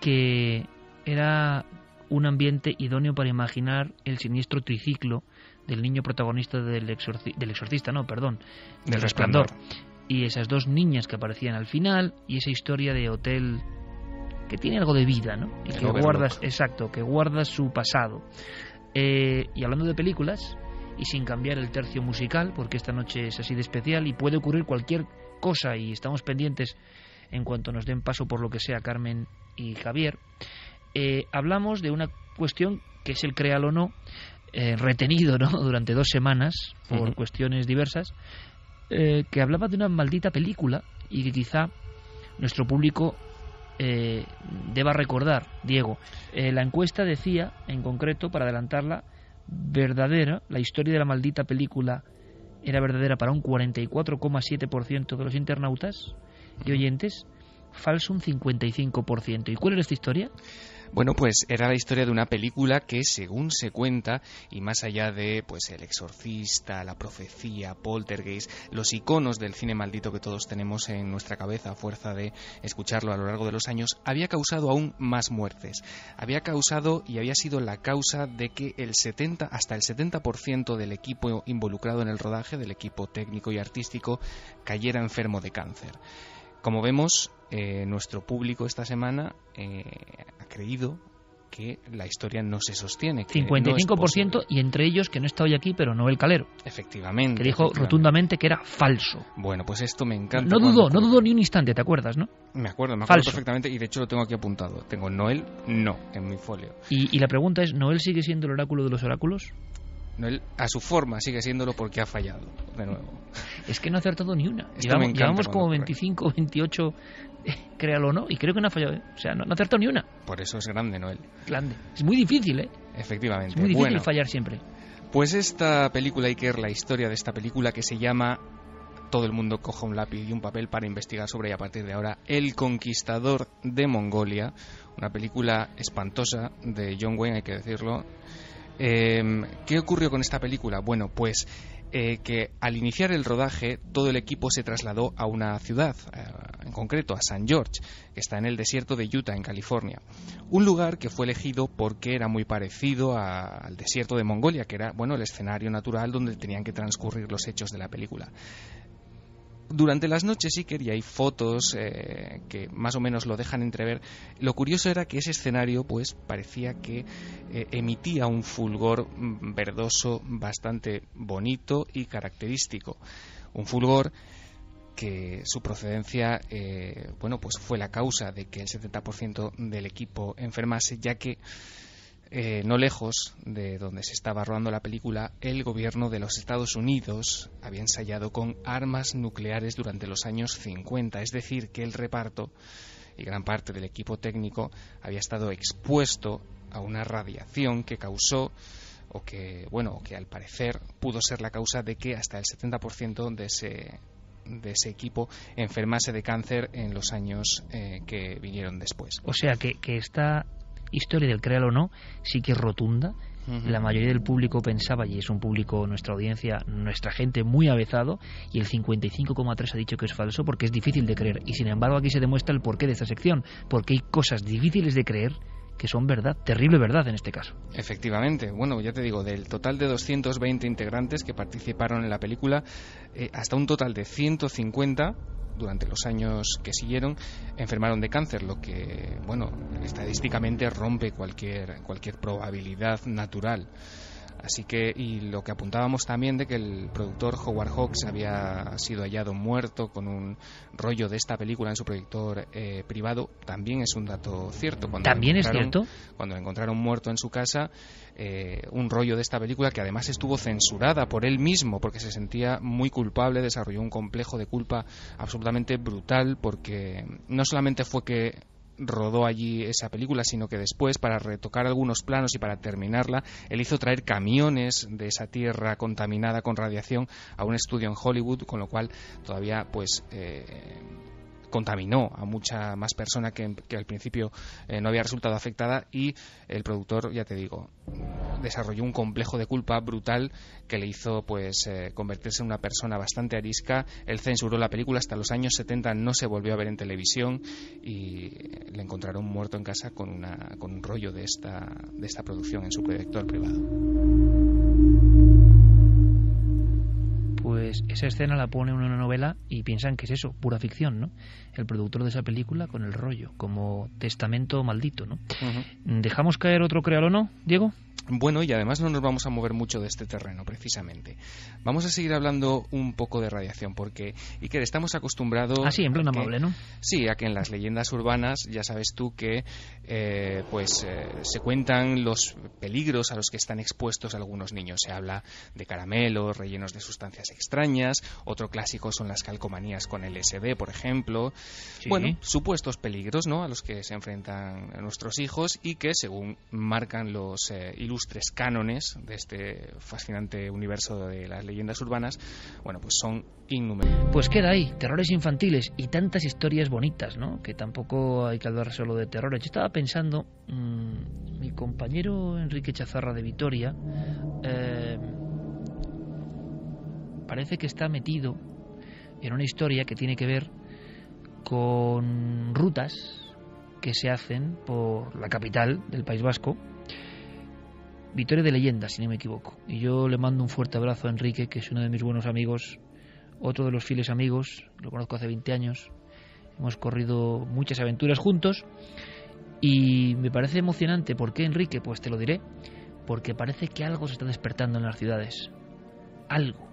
S1: que era un ambiente idóneo para imaginar el siniestro triciclo del niño protagonista del, del exorcista, no, perdón, del, resplandor. Y esas dos niñas que aparecían al final y esa historia de hotel que tiene algo de vida, ¿no? Y que guardas, exacto, que guardas su pasado. Eh, y hablando de películas, y sin cambiar el tercio musical, porque esta noche es así de especial y puede ocurrir cualquier cosa y estamos pendientes en cuanto nos den paso por lo que sea Carmen y Javier, eh, hablamos de una cuestión que es el creal o no, eh, retenido ¿no? durante dos semanas por cuestiones diversas, eh, que hablaba de una maldita película y que quizá nuestro público deba recordar, Diego. la encuesta decía, en concreto, para adelantarla, verdadera, la historia de la maldita película era verdadera para un 44,7% de los internautas y oyentes, falso un 55%. ¿Y cuál era esta historia?
S7: Bueno, pues era la historia de una película que, según se cuenta, y más allá de pues el exorcista, la profecía, Poltergeist, los iconos del cine maldito que todos tenemos en nuestra cabeza a fuerza de escucharlo a lo largo de los años, había causado aún más muertes. Había causado y había sido la causa de que el 70 hasta el 70% del equipo involucrado en el rodaje, del equipo técnico y artístico, cayera enfermo de cáncer. Como vemos, eh, nuestro público esta semana eh, ha creído que la historia no se sostiene.
S1: 55% y entre ellos, que no está hoy aquí, pero Noel Calero.
S7: Efectivamente.
S1: Que dijo rotundamente que era falso.
S7: Bueno, pues esto me encanta.
S1: No dudó, no dudó ni un instante, ¿te acuerdas, no?
S7: Me acuerdo, me acuerdo perfectamente y de hecho lo tengo aquí apuntado. Tengo Noel, no, en mi folio.
S1: Y, y la pregunta es, ¿Noel sigue siendo el oráculo de los oráculos?
S7: Él, a su forma sigue siéndolo porque ha fallado, de nuevo.
S1: Es que no ha acertado ni una. llevamos, como 25, 28, eh, créalo o no, y creo que no ha fallado. ¿eh? O sea, no, ha acertado ni una.
S7: Por eso es grande, Noel.
S1: Grande. Es muy difícil, ¿eh?
S7: Efectivamente.
S1: Es muy difícil fallar siempre.
S7: Pues esta película, Iker, la historia de esta película que se llama todo el mundo coja un lápiz y un papel para investigar sobre ella a partir de ahora. El Conquistador de Mongolia, una película espantosa de John Wayne, hay que decirlo, Em, ¿Qué ocurrió con esta película? Bueno, pues eh, que al iniciar el rodaje todo el equipo se trasladó a una ciudad, eh, en concreto a San George, que está en el desierto de Utah, en California. Un lugar que fue elegido porque era muy parecido al desierto de Mongolia, que era bueno el escenario natural donde tenían que transcurrir los hechos de la película durante las noches que y hay fotos eh, que más o menos lo dejan entrever. Lo curioso era que ese escenario, pues, parecía que eh, emitía un fulgor mm, verdoso bastante bonito y característico. Un fulgor que su procedencia, eh, bueno, pues fue la causa de que el 70% del equipo enfermase, ya que eh, no lejos de donde se estaba rodando la película, el gobierno de los Estados Unidos había ensayado con armas nucleares durante los años 50, es decir, que el reparto y gran parte del equipo técnico había estado expuesto a una radiación que causó o que, bueno, que al parecer pudo ser la causa de que hasta el 70% de ese, de ese equipo enfermase de cáncer en los años eh, que vinieron después.
S1: O sea que, que esta historia del créalo o no sí que es rotunda. La mayoría del público pensaba, y es un público, nuestra audiencia, nuestra gente muy avezado, y el 55,3 ha dicho que es falso porque es difícil de creer. Y sin embargo aquí se demuestra el porqué de esta sección, porque hay cosas difíciles de creer que son verdad, terrible verdad en este caso.
S7: Efectivamente, bueno, ya te digo, del total de 220 integrantes que participaron en la película, eh, hasta un total de 150 durante los años que siguieron enfermaron de cáncer, lo que, bueno, estadísticamente rompe cualquier, cualquier probabilidad natural. Así que, y lo que apuntábamos también de que el productor Howard Hawks había sido hallado muerto con un rollo de esta película en su proyector eh, privado, también es un dato cierto.
S1: Cuando ¿También es cierto?
S7: Cuando encontraron muerto en su casa, eh, un rollo de esta película que además estuvo censurada por él mismo porque se sentía muy culpable, desarrolló un complejo de culpa absolutamente brutal porque no solamente fue que rodó allí esa película, sino que después, para retocar algunos planos y para terminarla, él hizo traer camiones de esa tierra contaminada con radiación a un estudio en Hollywood, con lo cual todavía, pues, eh, contaminó a mucha más persona que, al principio eh, no había resultado afectada y el productor, ya te digo, desarrolló un complejo de culpa brutal que le hizo pues eh, convertirse en una persona bastante arisca. Él censuró la película hasta los años 70, no se volvió a ver en televisión y le encontraron muerto en casa con, una, con un rollo de esta, de esta producción en su proyector privado
S1: pues esa escena la pone en una novela y piensan que es eso, pura ficción, ¿no? El productor de esa película con el rollo, como testamento maldito, ¿no? ¿Dejamos caer otro créalo o no, Diego?
S7: Bueno, y además no nos vamos a mover mucho de este terreno, precisamente. Vamos a seguir hablando un poco de radiación, porque, Iker, estamos acostumbrados...
S1: Ah, sí, en plan amable, ¿no?
S7: Sí, a que en las leyendas urbanas, ya sabes tú que, eh, pues, eh, se cuentan los peligros a los que están expuestos algunos niños. Se habla de caramelos rellenos de sustancias extrañas, otro clásico son las calcomanías con LSD, por ejemplo. Bueno, supuestos peligros, ¿no?, a los que se enfrentan nuestros hijos y que, según marcan los eh, ilustres cánones de este fascinante universo de las leyendas urbanas, bueno, pues son innumerables.
S1: Pues queda ahí, terrores infantiles y tantas historias bonitas, ¿no? Que tampoco hay que hablar solo de terrores. Yo estaba pensando, mmm, mi compañero Enrique Chazarra de Vitoria eh, parece que está metido en una historia que tiene que ver con rutas que se hacen por la capital del País Vasco Victoria de Leyenda, si no me equivoco. Y yo le mando un fuerte abrazo a Enrique, que es uno de mis buenos amigos, otro de los fieles amigos, lo conozco hace 20 años. Hemos corrido muchas aventuras juntos y me parece emocionante. ¿Por qué, Enrique? Pues te lo diré. Porque parece que algo se está despertando en las ciudades. Algo.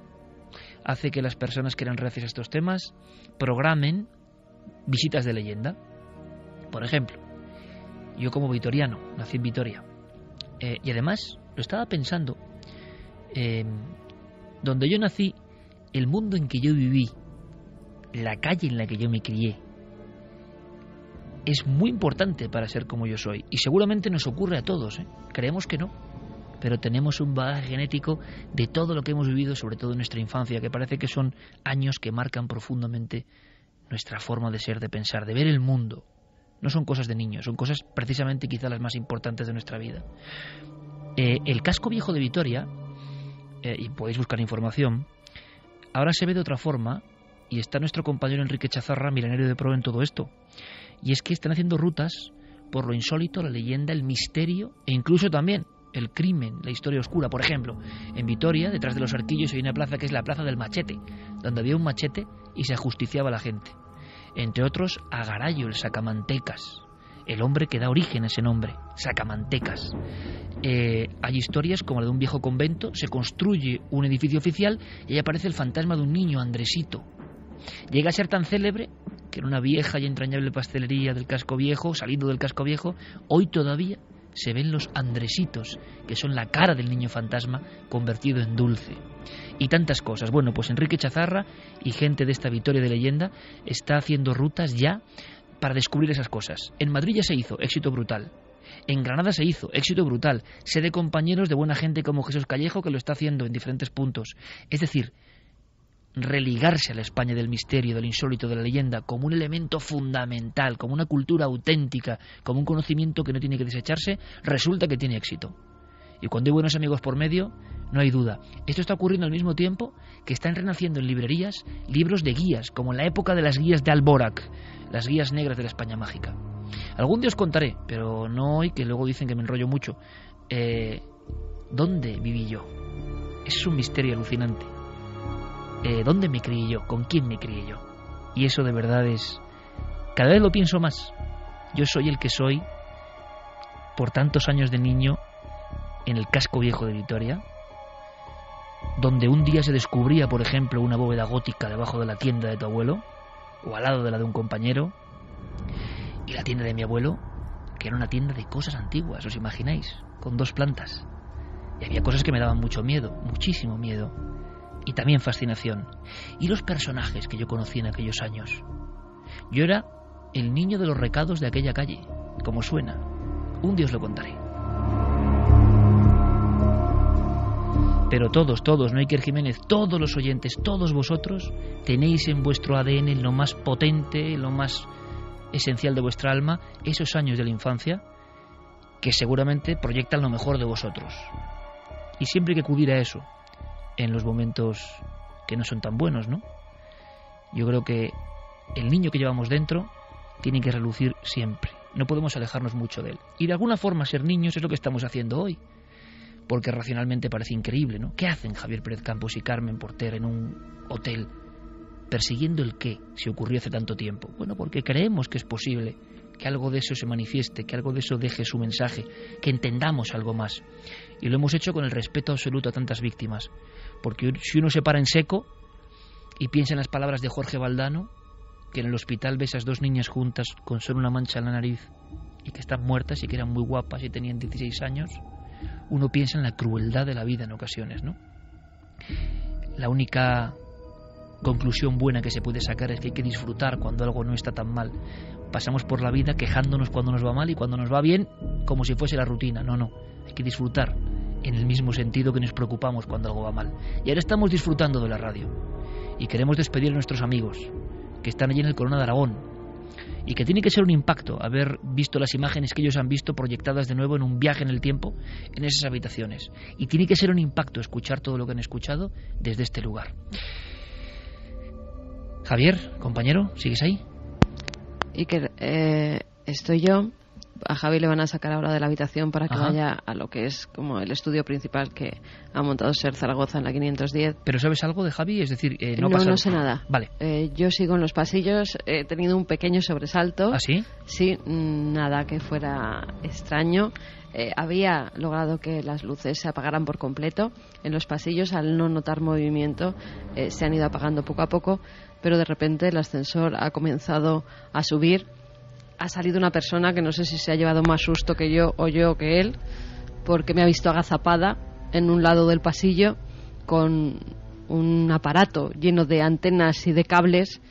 S1: Hace que las personas que eran reacias a estos temas programen visitas de leyenda. Por ejemplo, yo como vitoriano, nací en Vitoria, eh, y además, lo estaba pensando, em, donde yo nací, el mundo en que yo viví, la calle en la que yo me crié, es muy importante para ser como yo soy. Y seguramente nos ocurre a todos. ¿eh? Creemos que no. Pero tenemos un bagaje genético de todo lo que hemos vivido, sobre todo en nuestra infancia, que parece que son años que marcan profundamente nuestra forma de ser, de pensar, de ver el mundo. No son cosas de niños, son cosas precisamente quizá las más importantes de nuestra vida. Eh, el casco viejo de Vitoria, eh, y podéis buscar información, ahora se ve de otra forma y está nuestro compañero Enrique Chazarra, milenario de pro en todo esto. Y es que están haciendo rutas por lo insólito, la leyenda, el misterio e incluso también el crimen, la historia oscura. Por ejemplo, en Vitoria, detrás de los arquillos, hay una plaza que es la Plaza del Machete, donde había un machete y se ajusticiaba a la gente entre otros a Garayo, el Sacamantecas, el hombre que da origen a ese nombre, Sacamantecas. Eh, hay historias como la de un viejo convento, se construye un edificio oficial y ahí aparece el fantasma de un niño, Andresito. Llega a ser tan célebre que en una vieja y entrañable pastelería del casco viejo, saliendo del casco viejo, hoy todavía se ven los Andresitos, que son la cara del niño fantasma convertido en dulce y tantas cosas. Bueno, pues Enrique Chazarra y gente de esta Victoria de Leyenda está haciendo rutas ya para descubrir esas cosas. En Madrid ya se hizo, éxito brutal. En Granada se hizo, éxito brutal. Sé de compañeros de buena gente como Jesús Callejo que lo está haciendo en diferentes puntos. Es decir, religarse a la España del misterio, del insólito, de la leyenda, como un elemento fundamental, como una cultura auténtica, como un conocimiento que no tiene que desecharse, resulta que tiene éxito. Y cuando hay buenos amigos por medio, no hay duda. Esto está ocurriendo al mismo tiempo que están renaciendo en librerías libros de guías, como en la época de las guías de Alborac, las guías negras de la España mágica. Algún día os contaré, pero no hoy, que luego dicen que me enrollo mucho. Eh, ¿Dónde viví yo? es un misterio alucinante. Eh, ¿Dónde me crié yo? ¿Con quién me crié yo? Y eso de verdad es... Cada vez lo pienso más. Yo soy el que soy por tantos años de niño en el casco viejo de Vitoria, donde un día se descubría, por ejemplo, una bóveda gótica debajo de la tienda de tu abuelo, o al lado de la de un compañero, y la tienda de mi abuelo, que era una tienda de cosas antiguas, ¿os imagináis? Con dos plantas. Y había cosas que me daban mucho miedo, muchísimo miedo, y también fascinación. Y los personajes que yo conocí en aquellos años. Yo era el niño de los recados de aquella calle, como suena. Un día os lo contaré. Pero todos, todos, no Iker Jiménez, todos los oyentes, todos vosotros, tenéis en vuestro ADN lo más potente, lo más esencial de vuestra alma, esos años de la infancia, que seguramente proyectan lo mejor de vosotros. Y siempre hay que acudir a eso, en los momentos que no son tan buenos, ¿no? Yo creo que el niño que llevamos dentro tiene que relucir siempre. No podemos alejarnos mucho de él. Y de alguna forma ser niños es lo que estamos haciendo hoy porque racionalmente parece increíble, ¿no? ¿Qué hacen Javier Pérez Campos y Carmen Porter en un hotel persiguiendo el qué si ocurrió hace tanto tiempo? Bueno, porque creemos que es posible que algo de eso se manifieste, que algo de eso deje su mensaje, que entendamos algo más. Y lo hemos hecho con el respeto absoluto a tantas víctimas, porque si uno se para en seco y piensa en las palabras de Jorge Valdano, que en el hospital ve esas dos niñas juntas con solo una mancha en la nariz y que están muertas y que eran muy guapas y tenían 16 años, uno piensa en la crueldad de la vida en ocasiones, ¿no? La única conclusión buena que se puede sacar es que hay que disfrutar cuando algo no está tan mal. Pasamos por la vida quejándonos cuando nos va mal y cuando nos va bien como si fuese la rutina. No, no, hay que disfrutar en el mismo sentido que nos preocupamos cuando algo va mal. Y ahora estamos disfrutando de la radio y queremos despedir a nuestros amigos que están allí en el Corona de Aragón, y que tiene que ser un impacto haber visto las imágenes que ellos han visto proyectadas de nuevo en un viaje en el tiempo en esas habitaciones. Y tiene que ser un impacto escuchar todo lo que han escuchado desde este lugar. Javier, compañero, ¿sigues ahí?
S3: Y que eh, estoy yo a Javi le van a sacar ahora de la habitación para que vaya a lo que es como el estudio principal que ha montado Ser Zaragoza en la 510.
S1: ¿Pero sabes algo de Javi? Es decir,
S3: eh, no, no, sé nada.
S1: Vale.
S3: Eh, yo sigo en los pasillos, he tenido un pequeño sobresalto.
S1: ¿Ah, sí?
S3: Sí, nada que fuera extraño. Eh, había logrado que las luces se apagaran por completo en los pasillos al no notar movimiento se han ido apagando poco a poco pero de repente el ascensor ha comenzado a subir ha salido una persona que no sé si se ha llevado más susto que yo o yo que él, porque me ha visto agazapada en un lado del pasillo con un aparato lleno de antenas y de cables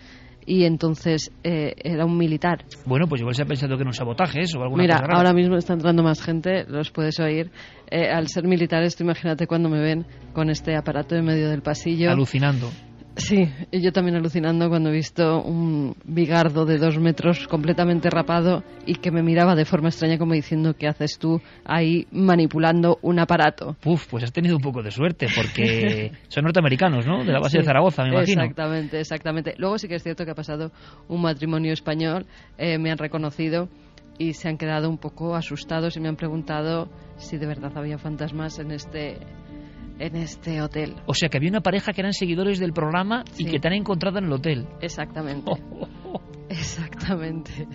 S3: y entonces eh, era un militar.
S1: Bueno, pues igual se ha pensado que era un sabotaje eso o alguna
S3: Mira,
S1: cosa rara.
S3: ahora mismo está entrando más gente, los puedes oír. Eh, al ser militares, tú imagínate cuando me ven con este aparato en medio del pasillo.
S1: Alucinando.
S3: Sí, y yo también alucinando cuando he visto un bigardo de dos metros completamente rapado y que me miraba de forma extraña como diciendo ¿qué haces tú ahí manipulando un aparato?
S1: Uf, pues has tenido un poco de suerte porque son norteamericanos, ¿no? De la base de Zaragoza, me imagino.
S3: Exactamente, exactamente. Luego sí que es cierto que ha pasado un matrimonio español, eh, me han reconocido y se han quedado un poco asustados y me han preguntado si de verdad había fantasmas en este en este hotel.
S1: O sea, que había una pareja que eran seguidores del programa y que te han encontrado en el hotel.
S3: Exactamente. Exactamente.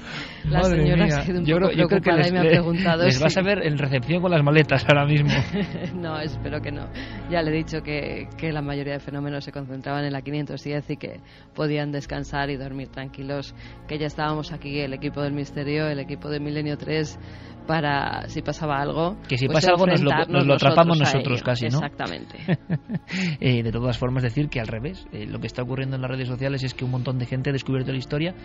S3: La señora ha sido un yo poco creo, que les, y me ha preguntado
S1: les vas a ver en recepción con las maletas ahora mismo.
S3: no, espero que no. Ya le he dicho que, que la mayoría de fenómenos se concentraban en la 510 y que podían descansar y dormir tranquilos, que ya estábamos aquí, el equipo del Misterio, el equipo de Milenio 3, para si pasaba algo.
S1: Que si pues pasa algo nos lo, atrapamos nosotros casi, ¿no?
S3: Exactamente.
S1: eh, de todas formas, decir que al revés, eh, lo que está ocurriendo en las redes sociales es que un montón de gente ha descubierto la historia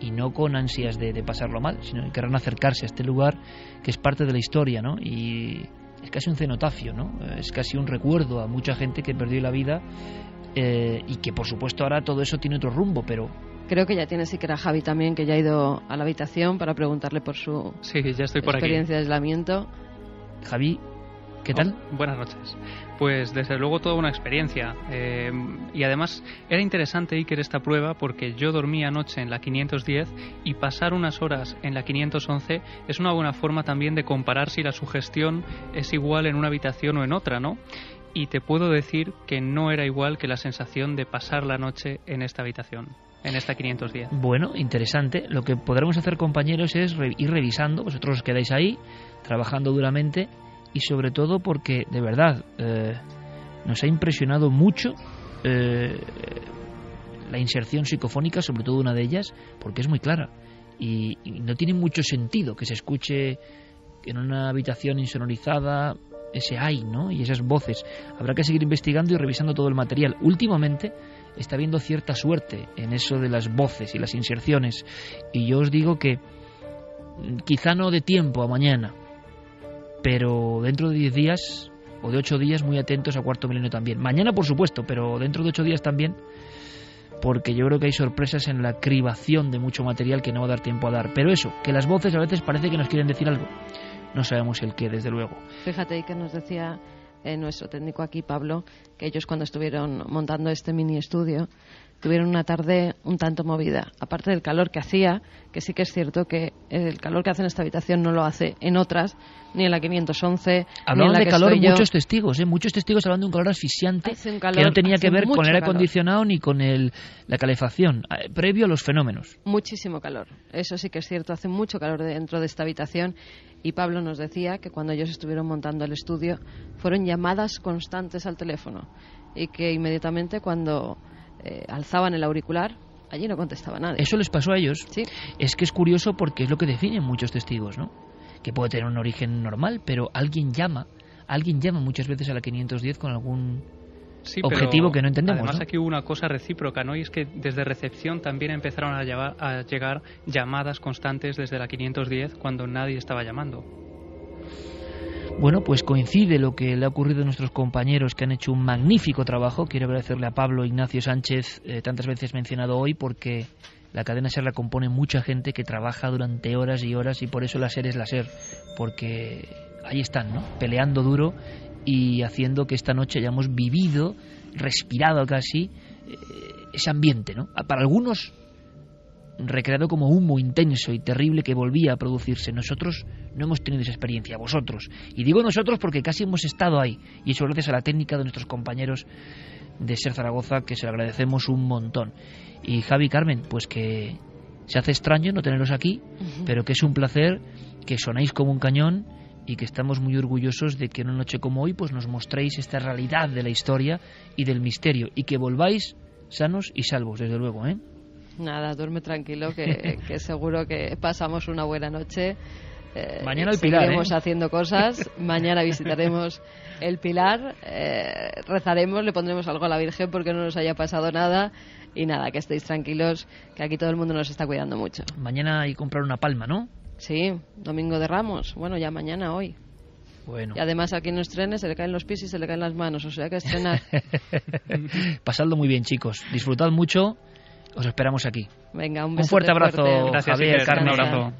S1: y no con ansias de, de pasarlo mal, sino que querrán acercarse a este lugar que es parte de la historia, ¿no? Y es casi un cenotafio, ¿no? Es casi un recuerdo a mucha gente que perdió la vida eh, y que por supuesto ahora todo eso tiene otro rumbo, pero
S3: Creo que ya tiene siquiera Javi también, que ya ha ido a la habitación para preguntarle por su
S2: Sí, ya estoy por aquí.
S3: experiencia de aislamiento.
S1: Javi, ¿qué tal?
S2: Oh, buenas noches. Pues desde luego toda una experiencia. eh, y además era interesante Iker esta prueba porque yo dormí anoche en la 510 y pasar unas horas en la 511 es una buena forma también de comparar si la sugestión es igual en una habitación o en otra, ¿no? Y te puedo decir que no era igual que la sensación de pasar la noche en esta habitación, en esta 510.
S1: Bueno, interesante. Lo que podremos hacer, compañeros, es re- ir revisando. Vosotros os quedáis ahí, trabajando duramente y sobre todo porque, de verdad, eh, nos ha impresionado mucho eh, la inserción psicofónica, sobre todo una de ellas, porque es muy clara. Y, y no tiene mucho sentido que se escuche en una habitación insonorizada ese ay, ¿no? Y esas voces. Habrá que seguir investigando y revisando todo el material. Últimamente está habiendo cierta suerte en eso de las voces y las inserciones. Y yo os digo que mm, quizá no de tiempo a mañana, pero dentro de 10 días o de 8 días muy atentos a cuarto milenio también. Mañana por supuesto, pero dentro de 8 días también, porque yo creo que hay sorpresas en la cribación de mucho material que no va a dar tiempo a dar. Pero eso, que las voces a veces parece que nos quieren decir algo. No sabemos el qué, desde luego.
S3: Fíjate que nos decía eh, nuestro técnico aquí, Pablo, que ellos cuando estuvieron montando este mini estudio tuvieron una tarde un tanto movida. Aparte del calor que hacía, que sí que es cierto que el calor que hace en esta habitación no lo hace en otras, ni en la 511, ni en
S1: Hablaban
S3: la
S1: de
S3: que
S1: calor
S3: estoy yo.
S1: muchos testigos, ¿eh? muchos testigos hablando de un calor asfixiante que no tenía que ver con el aire acondicionado ni con el, la calefacción, eh, previo a los fenómenos.
S3: Muchísimo calor. Eso sí que es cierto. Hace mucho calor dentro de esta habitación. Y Pablo nos decía que cuando ellos estuvieron montando el estudio fueron llamadas constantes al teléfono. Y que inmediatamente cuando eh, alzaban el auricular, allí no contestaba nadie.
S1: Eso les pasó a ellos.
S3: Sí.
S1: Es que es curioso porque es lo que definen muchos testigos, ¿no? Que puede tener un origen normal, pero alguien llama, alguien llama muchas veces a la 510 con algún
S2: Sí,
S1: objetivo
S2: pero
S1: que no entendemos,
S2: Además,
S1: ¿no?
S2: aquí hubo una cosa recíproca, ¿no? Y es que desde recepción también empezaron a, llevar- a llegar llamadas constantes desde la 510 cuando nadie estaba llamando.
S1: Bueno, pues coincide lo que le ha ocurrido a nuestros compañeros que han hecho un magnífico trabajo. Quiero agradecerle a Pablo Ignacio Sánchez, eh, tantas veces mencionado hoy, porque la cadena SER la compone mucha gente que trabaja durante horas y horas y por eso la SER es la SER, porque ahí están, ¿no? Peleando duro y haciendo que esta noche hayamos vivido, respirado casi, eh, ese ambiente, ¿no? Para algunos recreado como humo intenso y terrible que volvía a producirse. Nosotros no hemos tenido esa experiencia, vosotros. Y digo nosotros porque casi hemos estado ahí. Y eso gracias a la técnica de nuestros compañeros de Ser Zaragoza, que se lo agradecemos un montón. Y Javi Carmen, pues que se hace extraño no teneros aquí, pero que es un placer, que sonáis como un cañón y que estamos muy orgullosos de que en una noche como hoy pues nos mostréis esta realidad de la historia y del misterio y que volváis sanos y salvos, desde luego, ¿eh?
S3: Nada, duerme tranquilo, que, que seguro que pasamos una buena noche. Eh,
S1: Mañana el Pilar,
S3: Seguiremos
S1: ¿eh?
S3: haciendo cosas. Mañana visitaremos el Pilar. eh, rezaremos, le pondremos algo a la Virgen porque no nos haya pasado nada. Y nada, que estéis tranquilos, que aquí todo el mundo nos está cuidando mucho.
S1: Mañana hay que comprar una palma, ¿no?
S3: Sí, domingo de Ramos. Bueno, ya mañana, hoy.
S1: Bueno.
S3: Y además aquí en los trenes se le caen los pies y se le caen las manos, o sea que estrenar.
S1: Pasadlo muy bien, chicos. Disfrutad mucho. Os esperamos aquí.
S3: Venga, un,
S1: Un fuerte abrazo,
S2: Gracias,
S1: Javier. Carmen.
S2: Un abrazo.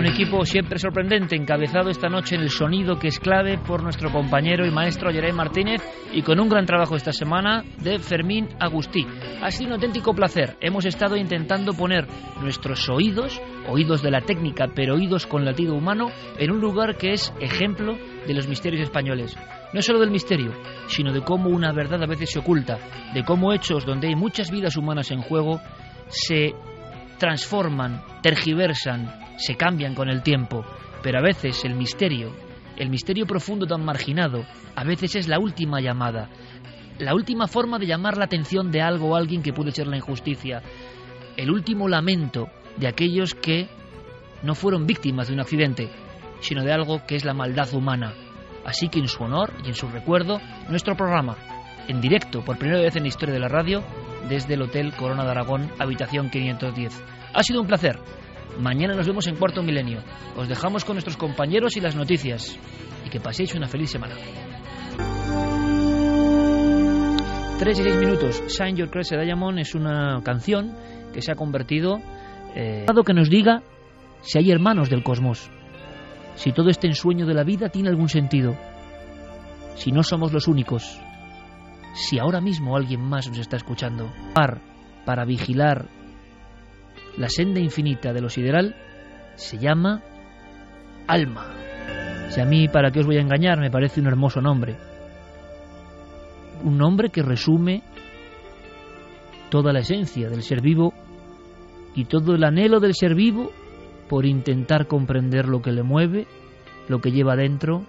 S1: Un equipo siempre sorprendente, encabezado esta noche en el sonido que es clave por nuestro compañero y maestro Jeremy Martínez y con un gran trabajo esta semana de Fermín Agustí. Ha sido un auténtico placer. Hemos estado intentando poner nuestros oídos, oídos de la técnica, pero oídos con latido humano, en un lugar que es ejemplo de los misterios españoles. No solo del misterio, sino de cómo una verdad a veces se oculta, de cómo hechos donde hay muchas vidas humanas en juego se transforman, tergiversan, se cambian con el tiempo, pero a veces el misterio, el misterio profundo tan marginado, a veces es la última llamada, la última forma de llamar la atención de algo o alguien que puede ser la injusticia, el último lamento de aquellos que no fueron víctimas de un accidente, sino de algo que es la maldad humana. Así que en su honor y en su recuerdo, nuestro programa, en directo por primera vez en la historia de la radio, desde el Hotel Corona de Aragón, habitación 510. Ha sido un placer. Mañana nos vemos en Cuarto Milenio. Os dejamos con nuestros compañeros y las noticias. Y que paséis una feliz semana. 3 y 6 minutos. Shine Your Crescent Diamond es una canción que se ha convertido eh, que nos diga si hay hermanos del cosmos, si todo este ensueño de la vida tiene algún sentido, si no somos los únicos, si ahora mismo alguien más nos está escuchando. Para vigilar la senda infinita de lo sideral se llama Alma. Si a mí, ¿para qué os voy a engañar? Me parece un hermoso nombre un nombre que resume toda la esencia del ser vivo y todo el anhelo del ser vivo por intentar comprender lo que le mueve, lo que lleva dentro,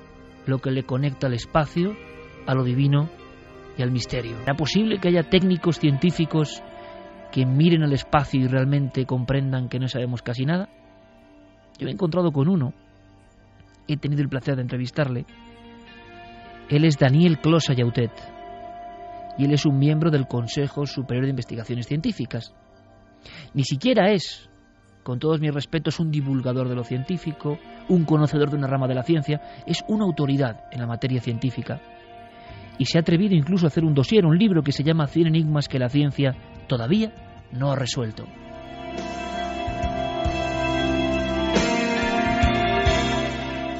S1: lo que le conecta al espacio, a lo divino y al misterio. ¿Era posible que haya técnicos científicos que miren al espacio y realmente comprendan que no sabemos casi nada? Yo he encontrado con uno, he tenido el placer de entrevistarle. Él es Daniel Closa Yautet y él es un miembro del Consejo Superior de Investigaciones Científicas. Ni siquiera es, con todos mis respetos, un divulgador de lo científico, un conocedor de una rama de la ciencia, es una autoridad en la materia científica. Y se ha atrevido incluso a hacer un dossier, un libro que se llama Cien enigmas que la ciencia todavía no ha resuelto.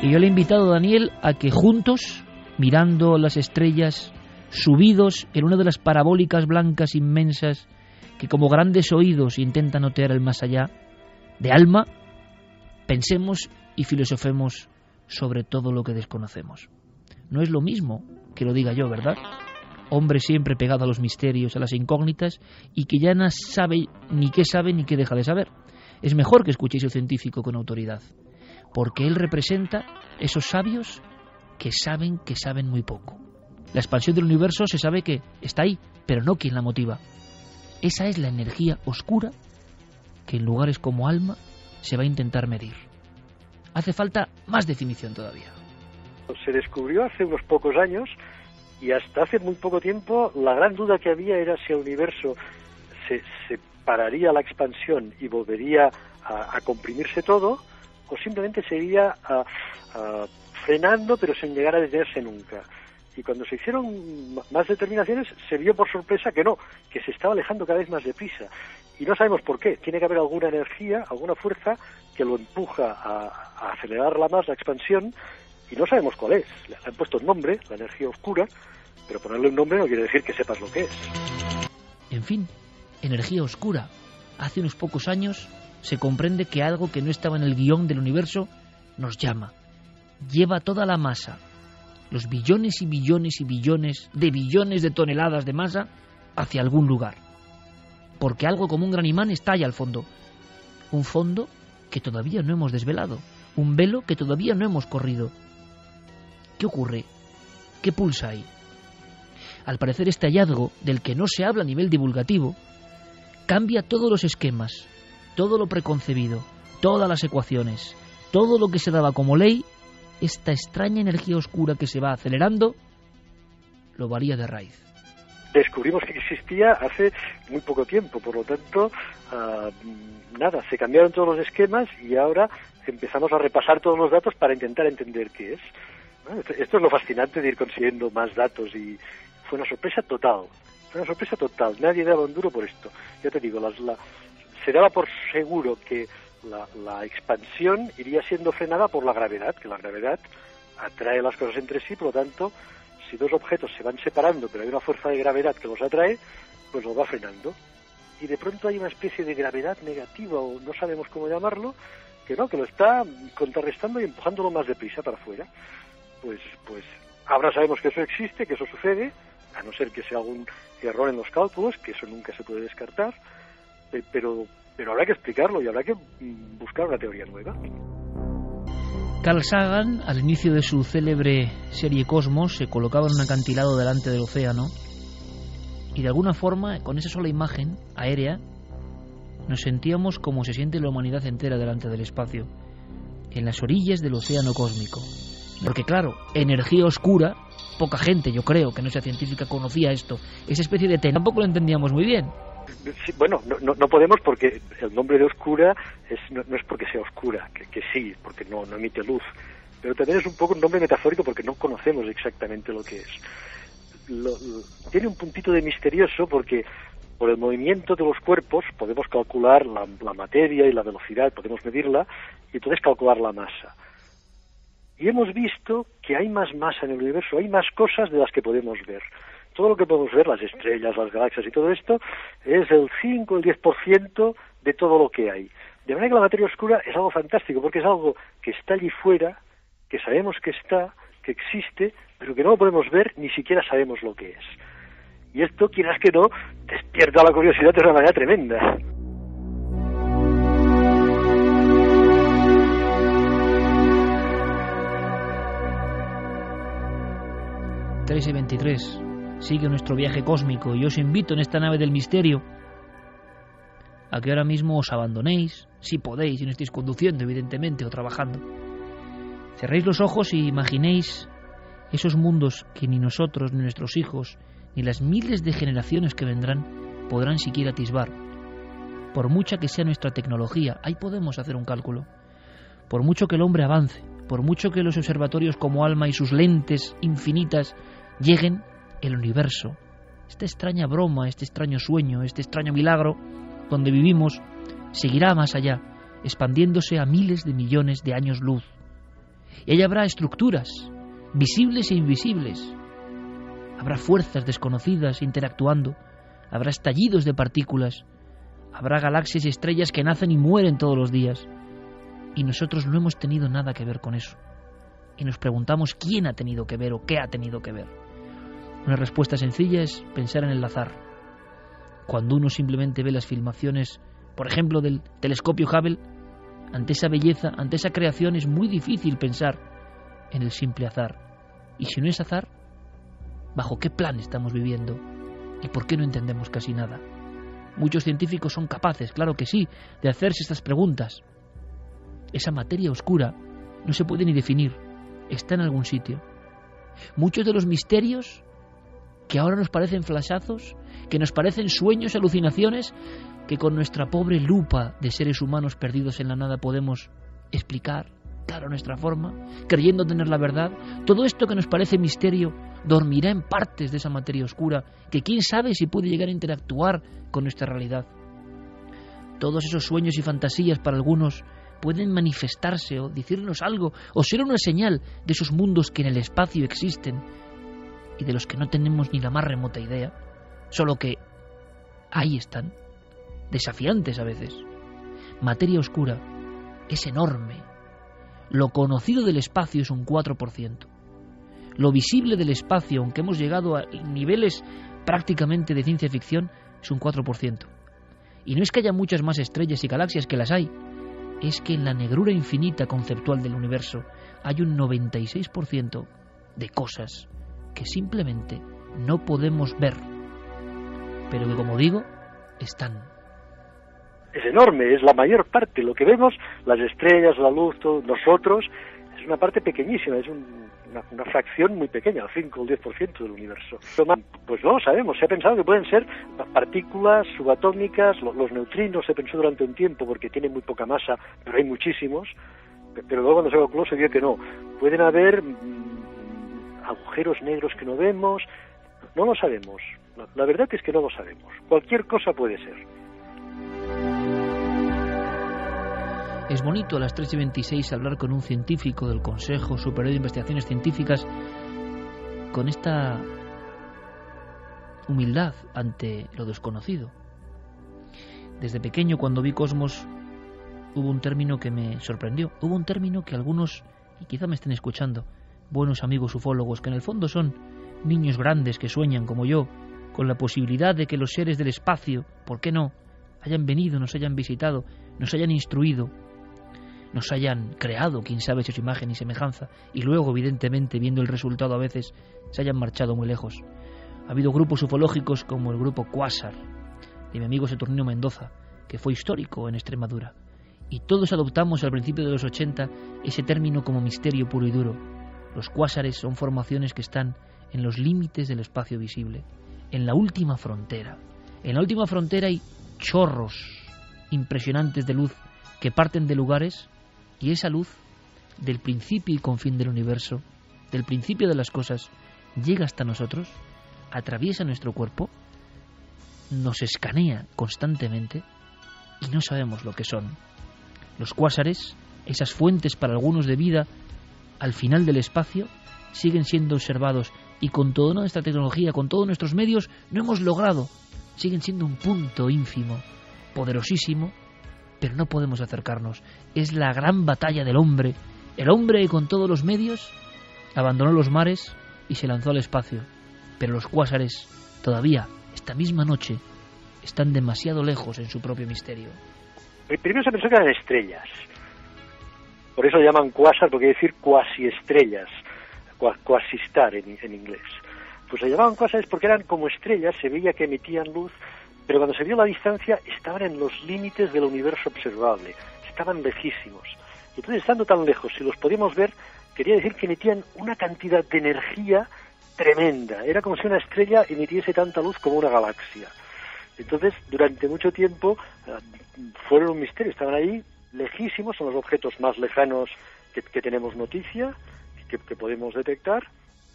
S1: Y yo le he invitado a Daniel a que juntos, mirando las estrellas, subidos en una de las parabólicas blancas inmensas que como grandes oídos intentan otear el más allá, de alma, pensemos y filosofemos sobre todo lo que desconocemos. No es lo mismo que lo diga yo, ¿verdad? Hombre siempre pegado a los misterios, a las incógnitas, y que ya no sabe ni qué sabe ni qué deja de saber. Es mejor que escuchéis al científico con autoridad, porque él representa esos sabios que saben que saben muy poco. La expansión del universo se sabe que está ahí, pero no quien la motiva. Esa es la energía oscura que en lugares como alma se va a intentar medir. Hace falta más definición todavía.
S8: Se descubrió hace unos pocos años y hasta hace muy poco tiempo la gran duda que había era si el universo se, pararía la expansión y volvería a, comprimirse todo o simplemente seguiría frenando pero sin llegar a detenerse nunca y cuando se hicieron más determinaciones se vio por sorpresa que no, que se estaba alejando cada vez más deprisa. Y no sabemos por qué. Tiene que haber alguna energía, alguna fuerza que lo empuja a, acelerarla más, la expansión, y no sabemos cuál es. Le han puesto un nombre, la energía oscura, pero ponerle un nombre no quiere decir que sepas lo que es.
S1: En fin, energía oscura. Hace unos pocos años se comprende que algo que no estaba en el guion del universo nos llama. Lleva toda la masa, los billones y billones y billones de billones de toneladas de masa hacia algún lugar. Porque algo como un gran imán está ahí al fondo. Un fondo que todavía no hemos desvelado. Un velo que todavía no hemos corrido. ¿Qué ocurre? ¿Qué pulsa ahí? Al parecer este hallazgo, del que no se habla a nivel divulgativo, cambia todos los esquemas, todo lo preconcebido, todas las ecuaciones, todo lo que se daba como ley esta extraña energía oscura que se va acelerando lo varía de raíz.
S8: Descubrimos que existía hace muy poco tiempo, por lo tanto, ah, nada, se cambiaron todos los esquemas y ahora empezamos a repasar todos los datos para intentar entender qué es. Esto es lo fascinante de ir consiguiendo más datos y fue una sorpresa total, fue una sorpresa total, nadie daba un duro por esto. Ya te digo, la, se daba por seguro que la, expansión iría siendo frenada por la gravedad, que la gravedad atrae las cosas entre sí, por lo tanto, si dos objetos se van separando, pero hay una fuerza de gravedad que los atrae, pues los va frenando. Y de pronto hay una especie de gravedad negativa, o no sabemos cómo llamarlo, que no, que lo está contrarrestando y empujándolo más deprisa para afuera. Pues, pues ahora sabemos que eso existe, que eso sucede, a no ser que sea algún error en los cálculos, que eso nunca se puede descartar, pero pero habrá que explicarlo y habrá que mm, buscar una teoría nueva.
S1: Carl Sagan, al inicio de su célebre serie Cosmos, se colocaba en un acantilado delante del océano y de alguna forma, con esa sola imagen aérea, nos sentíamos como se siente la humanidad entera delante del espacio, en las orillas del océano cósmico. Porque claro, energía oscura, poca gente, yo creo, que no sea científica, conocía esto. Esa especie de T tampoco lo entendíamos muy bien.
S8: bueno, no, no, podemos porque el nombre de oscura es, no, es porque sea oscura, que, sí, porque no, no emite luz, pero también es un poco un nombre metafórico porque no conocemos exactamente lo que es. tiene un puntito de misterioso porque por el movimiento de los cuerpos podemos calcular la, la, materia y la velocidad, podemos medirla y entonces calcular la masa. Y hemos visto que hay más masa en el universo, hay más cosas de las que podemos ver. Todo lo que podemos ver, las estrellas, las galaxias y todo esto, es el 5, el 10% de todo lo que hay. De manera que la materia oscura es algo fantástico, porque es algo que está allí fuera, que sabemos que está, que existe, pero que no lo podemos ver, ni siquiera sabemos lo que es. Y esto, quieras que no, despierta la curiosidad de una manera tremenda.
S1: 3 y 23. Sigue nuestro viaje cósmico y os invito en esta nave del misterio a que ahora mismo os abandonéis, si podéis, y no estéis conduciendo, evidentemente, o trabajando. Cerréis los ojos y imaginéis esos mundos que ni nosotros, ni nuestros hijos, ni las miles de generaciones que vendrán podrán siquiera atisbar. Por mucha que sea nuestra tecnología, ahí podemos hacer un cálculo. Por mucho que el hombre avance, por mucho que los observatorios como Alma y sus lentes infinitas lleguen, el universo, esta extraña broma, este extraño sueño, este extraño milagro donde vivimos, seguirá más allá, expandiéndose a miles de millones de años luz. Y ahí habrá estructuras, visibles e invisibles. Habrá fuerzas desconocidas interactuando, habrá estallidos de partículas, habrá galaxias y estrellas que nacen y mueren todos los días. Y nosotros no hemos tenido nada que ver con eso. Y nos preguntamos quién ha tenido que ver o qué ha tenido que ver. Una respuesta sencilla es pensar en el azar. Cuando uno simplemente ve las filmaciones, por ejemplo, del telescopio Hubble, ante esa belleza, ante esa creación es muy difícil pensar en el simple azar. Y si no es azar, ¿bajo qué plan estamos viviendo? ¿Y por qué no entendemos casi nada? Muchos científicos son capaces, claro que sí, de hacerse estas preguntas. Esa materia oscura no se puede ni definir, está en algún sitio. Muchos de los misterios que ahora nos parecen flashazos, que nos parecen sueños, alucinaciones, que con nuestra pobre lupa de seres humanos perdidos en la nada podemos explicar, claro, nuestra forma, creyendo tener la verdad, todo esto que nos parece misterio dormirá en partes de esa materia oscura, que quién sabe si puede llegar a interactuar con nuestra realidad. Todos esos sueños y fantasías para algunos pueden manifestarse o decirnos algo o ser una señal de esos mundos que en el espacio existen y de los que no tenemos ni la más remota idea, solo que ahí están, desafiantes a veces. Materia oscura es enorme. Lo conocido del espacio es un 4%. Lo visible del espacio, aunque hemos llegado a niveles prácticamente de ciencia ficción, es un 4%. Y no es que haya muchas más estrellas y galaxias que las hay, es que en la negrura infinita conceptual del universo hay un 96% de cosas que simplemente no podemos ver, pero que como digo, están.
S8: Es enorme, es la mayor parte. Lo que vemos, las estrellas, la luz, nosotros, es una parte pequeñísima, es una, fracción muy pequeña, el 5 o el 10% del universo. Pues no lo sabemos, se ha pensado que pueden ser partículas subatómicas, los neutrinos se pensó durante un tiempo porque tienen muy poca masa, pero hay muchísimos, pero luego cuando se calculó se vio que no. Pueden haber agujeros negros que no vemos, no lo sabemos. La, verdad es que no lo sabemos. Cualquier cosa puede ser.
S1: Es bonito a las 3 y 26 hablar con un científico del Consejo Superior de Investigaciones Científicas con esta humildad ante lo desconocido. Desde pequeño, cuando vi Cosmos, hubo un término que me sorprendió. Hubo un término que algunos, y quizá me estén escuchando, buenos amigos ufólogos que en el fondo son niños grandes que sueñan como yo con la posibilidad de que los seres del espacio, ¿por qué no?, hayan venido, nos hayan visitado, nos hayan instruido, nos hayan creado, quién sabe es imagen y semejanza, y luego, evidentemente, viendo el resultado a veces, se hayan marchado muy lejos. Ha habido grupos ufológicos como el grupo Quasar, de mi amigo Saturnino Mendoza, que fue histórico en Extremadura, y todos adoptamos al principio de los 80 ese término como misterio puro y duro, Los cuásares son formaciones que están en los límites del espacio visible, en la última frontera. En la última frontera hay chorros impresionantes de luz que parten de lugares y esa luz del principio y confín del universo, del principio de las cosas, llega hasta nosotros, atraviesa nuestro cuerpo, nos escanea constantemente y no sabemos lo que son. Los cuásares, esas fuentes para algunos de vida al final del espacio, siguen siendo observados y con toda nuestra tecnología, con todos nuestros medios, no hemos logrado. Siguen siendo un punto ínfimo, poderosísimo, pero no podemos acercarnos. Es la gran batalla del hombre. El hombre con todos los medios abandonó los mares y se lanzó al espacio. Pero los cuásares, todavía, esta misma noche, están demasiado lejos en su propio misterio.
S8: Primero se pensó que eran estrellas. Por eso llaman cuásar, porque quiere decir cuasi estrellas quasistar en, en inglés. Pues se llamaban cuásares porque eran como estrellas, se veía que emitían luz, pero cuando se vio la distancia estaban en los límites del universo observable, estaban lejísimos. Entonces, estando tan lejos, si los podíamos ver, quería decir que emitían una cantidad de energía tremenda. Era como si una estrella emitiese tanta luz como una galaxia. Entonces, durante mucho tiempo eh, fueron un misterio, estaban ahí lejísimos, son los objetos más lejanos que, que tenemos noticia, que, podemos detectar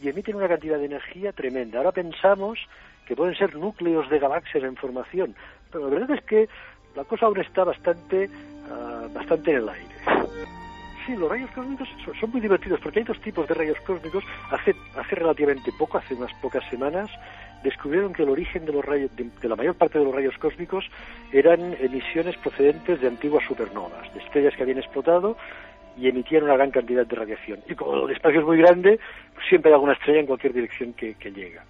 S8: y emiten una cantidad de energía tremenda. Ahora pensamos que pueden ser núcleos de galaxias en formación, pero la verdad es que la cosa aún está bastante, ah, bastante en el aire. Sí, los rayos cósmicos son, muy divertidos porque hay dos tipos de rayos cósmicos. Hace, hace relativamente poco, hace unas pocas semanas, descubrieron que el origen de los rayos, de, la mayor parte de los rayos cósmicos eran emisiones procedentes de antiguas supernovas, de estrellas que habían explotado y emitían una gran cantidad de radiación. Y como el espacio es muy grande, siempre hay alguna estrella en cualquier dirección que, llega.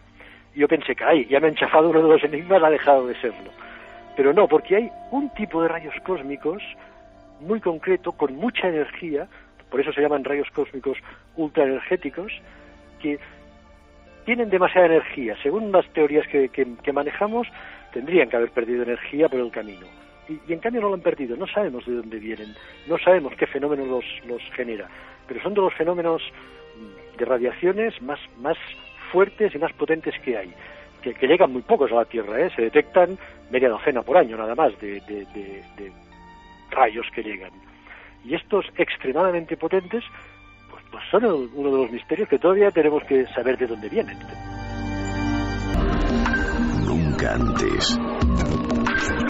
S8: Y yo pensé que, ay, ya me han chafado uno de los enigmas, ha dejado de serlo. Pero no, porque hay un tipo de rayos cósmicos muy concreto, con mucha energía, por eso se llaman rayos cósmicos ultraenergéticos, que tienen demasiada energía. Según las teorías que, que manejamos, tendrían que haber perdido energía por el camino y, en cambio no lo han perdido. No sabemos de dónde vienen, no sabemos qué fenómenos los, los genera, pero son de los fenómenos de radiaciones más, más fuertes y más potentes que hay, que, llegan muy pocos a la Tierra, ¿eh? se detectan media docena por año nada más de, de, rayos que llegan. Y estos extremadamente potentes pues, pues son uno de los misterios que todavía tenemos que saber de dónde vienen.
S9: Nunca antes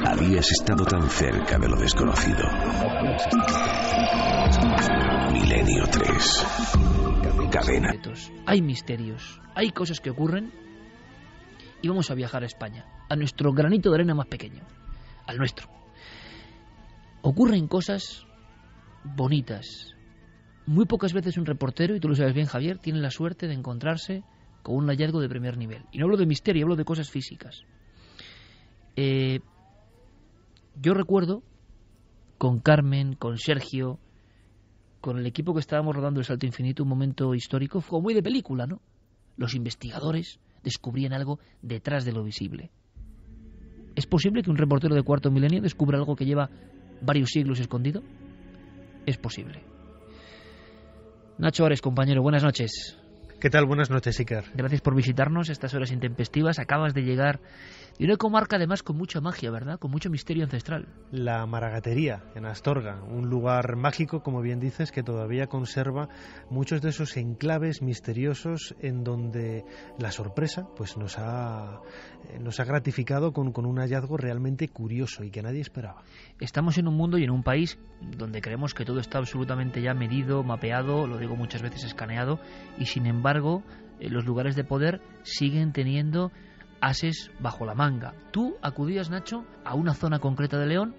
S9: Habías estado tan cerca de lo desconocido. Milenio 3. Cadena.
S1: Hay misterios, hay cosas que ocurren y vamos a viajar a España, a nuestro granito de arena más pequeño, al nuestro. Ocurren cosas bonitas. Muy pocas veces un reportero, y tú lo sabes bien Javier, tiene la suerte de encontrarse con un hallazgo de primer nivel. Y no hablo de misterio, hablo de cosas físicas. Eh, yo recuerdo con Carmen, con Sergio, con el equipo que estábamos rodando el Salto Infinito, un momento histórico, fue muy de película, ¿no? Los investigadores descubrían algo detrás de lo visible. ¿Es posible que un reportero de cuarto milenio descubra algo que lleva varios siglos escondido? Es posible. Nacho Ares, compañero, buenas noches.
S10: ¿Qué tal? Buenas noches, Iker.
S1: Gracias por visitarnos estas horas intempestivas. Acabas de llegar y una comarca además con mucha magia, ¿verdad? Con mucho misterio ancestral.
S10: La Maragatería, en Astorga, un lugar mágico, como bien dices, que todavía conserva muchos de esos enclaves misteriosos en donde la sorpresa pues nos ha, eh, nos ha gratificado con, con un hallazgo realmente curioso y que nadie esperaba.
S1: Estamos en un mundo y en un país donde creemos que todo está absolutamente ya medido, mapeado, lo digo muchas veces escaneado, y sin embargo eh, los lugares de poder siguen teniendo ases bajo la manga. Tú acudías, Nacho, a una zona concreta de León,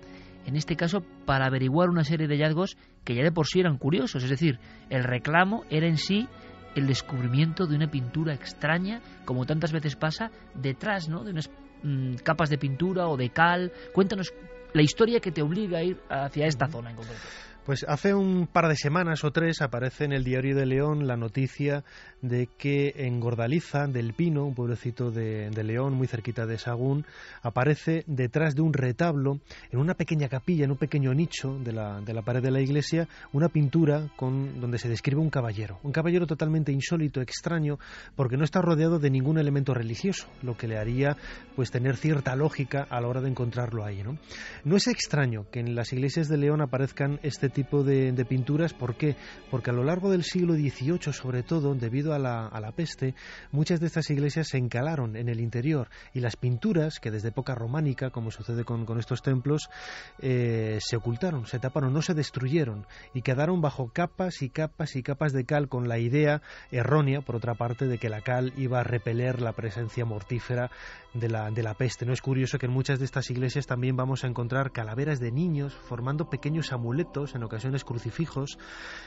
S1: en este caso para averiguar una serie de hallazgos que ya de por sí eran curiosos, es decir, el reclamo era en sí el descubrimiento de una pintura extraña, como tantas veces pasa, detrás ¿no? de unas mm, capas de pintura o de cal. Cuéntanos la historia que te obliga a ir hacia esta zona en concreto.
S10: Pues hace un par de semanas o tres aparece en el diario de León la noticia de que en Gordaliza del Pino, un pueblecito de, León muy cerquita de Sagún, aparece detrás de un retablo, en una pequeña capilla, en un pequeño nicho de la, de la pared de la iglesia, una pintura con, donde se describe un caballero. Un caballero totalmente insólito, extraño, porque no está rodeado de ningún elemento religioso, lo que le haría pues tener cierta lógica a la hora de encontrarlo ahí. No, no es extraño que en las iglesias de León aparezcan este tipo de, pinturas. ¿Por qué? Porque a lo largo del siglo XVIII, sobre todo, debido a la, peste, muchas de estas iglesias se encalaron en el interior y las pinturas, que desde época románica, como sucede con, estos templos, eh, se ocultaron, se taparon, no se destruyeron y quedaron bajo capas y capas y capas de cal con la idea errónea, por otra parte, de que la cal iba a repeler la presencia mortífera de la, de la peste. No es curioso que en muchas de estas iglesias también vamos a encontrar calaveras de niños formando pequeños amuletos en ocasiones crucifijos,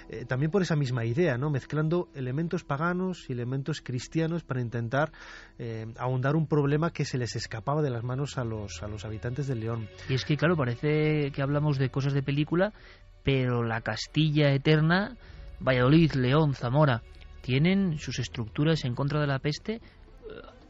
S10: eh, también por esa misma idea, ¿no? mezclando elementos paganos y elementos cristianos para intentar eh, ahondar un problema que se les escapaba de las manos a los, a los habitantes del León.
S1: Y es que, claro, parece que hablamos de cosas de película, pero la Castilla eterna, Valladolid, León, Zamora, tienen sus estructuras en contra de la peste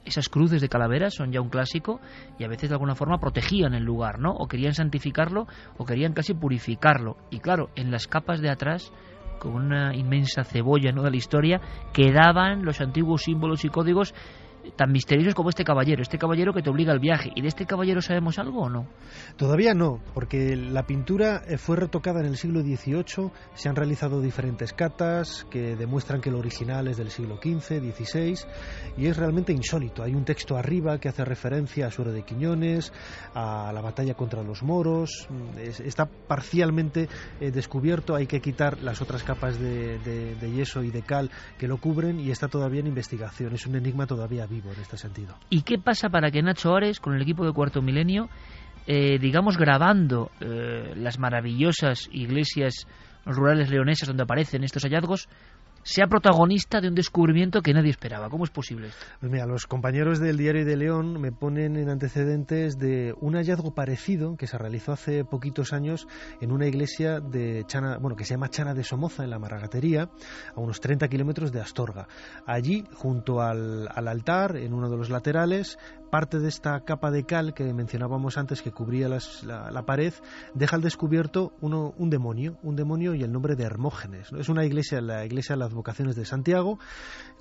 S1: esas cruces de calaveras son ya un clásico y a veces de alguna forma protegían el lugar, ¿no? O querían santificarlo o querían casi purificarlo. Y claro, en las capas de atrás, con una inmensa cebolla ¿no? de la historia, quedaban los antiguos símbolos y códigos tan misteriosos como este caballero, este caballero que te obliga al viaje. ¿Y de este caballero sabemos algo o no?
S10: Todavía no, porque la pintura eh, fue retocada en el siglo XVIII, se han realizado diferentes catas que demuestran que el original es del siglo XV, XVI, y es realmente insólito. Hay un texto arriba que hace referencia a Suero de Quiñones, a la batalla contra los moros, mm, está parcialmente eh, descubierto, hay que quitar las otras capas de, de yeso y de cal que lo cubren y está todavía en investigación, es un enigma todavía vivo en este sentido.
S1: ¿Y qué pasa para que Nacho Ares, con el equipo de Cuarto Milenio, eh, digamos grabando eh, las maravillosas iglesias rurales leonesas donde aparecen estos hallazgos, sea protagonista de un descubrimiento que nadie esperaba. ¿Cómo es posible?
S10: Pues mira, los compañeros del Diario de León me ponen en antecedentes de un hallazgo parecido que se realizó hace poquitos años en una iglesia de Chana, bueno, que se llama Chana de Somoza, en la Maragatería, a unos 30 kilómetros de Astorga. Allí, junto al, altar, en uno de los laterales, parte de esta capa de cal que mencionábamos antes que cubría la, pared deja al descubierto un demonio, un demonio y el nombre de Hermógenes. Es una iglesia, la iglesia de las vocaciones de Santiago.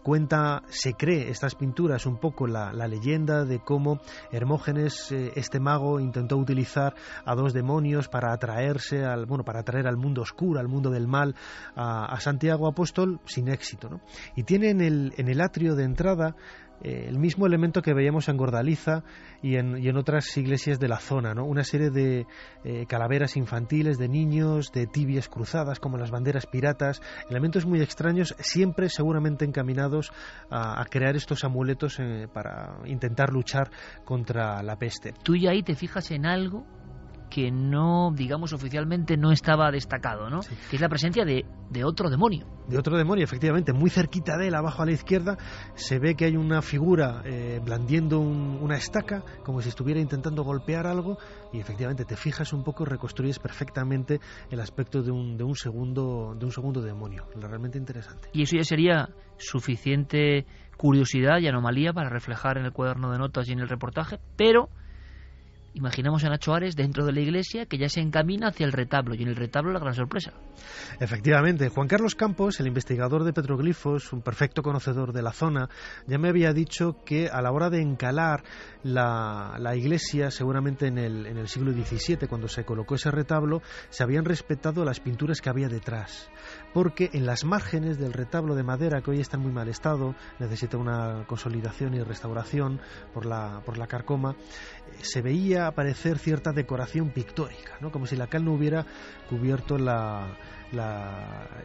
S10: Cuenta, se cree estas pinturas un poco la, leyenda de cómo Hermógenes, eh, este mago, intentó utilizar a dos demonios para atraerse al, bueno, para atraer al mundo oscuro, al mundo del mal, a, Santiago Apóstol sin éxito. Y tiene en el, en el atrio de entrada eh, el mismo elemento que veíamos en Gordaliza y en, otras iglesias de la zona, ¿no? Una serie de eh, calaveras infantiles, de niños, de tibias cruzadas, como las banderas piratas, elementos muy extraños, siempre seguramente encaminados a, crear estos amuletos eh, para intentar luchar contra la peste.
S1: Tú y ahí te fijas en algo que no, digamos, oficialmente no estaba destacado, ¿no? Que es la presencia de, de, otro demonio.
S10: De otro demonio, efectivamente. Muy cerquita de él, abajo a la izquierda, se ve que hay una figura eh, blandiendo una estaca, como si estuviera intentando golpear algo, y efectivamente te fijas un poco reconstruyes perfectamente el aspecto de un, de un, segundo, de un segundo demonio. Realmente interesante.
S1: Y eso ya sería suficiente curiosidad y anomalía para reflejar en el cuaderno de notas y en el reportaje, pero Imaginamos a Nacho Ares dentro de la iglesia que ya se encamina hacia el retablo y en el retablo la gran sorpresa.
S10: Efectivamente, Juan Carlos Campos, el investigador de petroglifos, un perfecto conocedor de la zona, ya me había dicho que a la hora de encalar la, iglesia, seguramente en el, en el siglo XVII, cuando se colocó ese retablo, se habían respetado las pinturas que había detrás, porque en las márgenes del retablo de madera, que hoy está en muy mal estado, necesita una consolidación y restauración por la, por la carcoma, se veía aparecer cierta decoración pictórica, ¿no? como si la cal no hubiera cubierto la,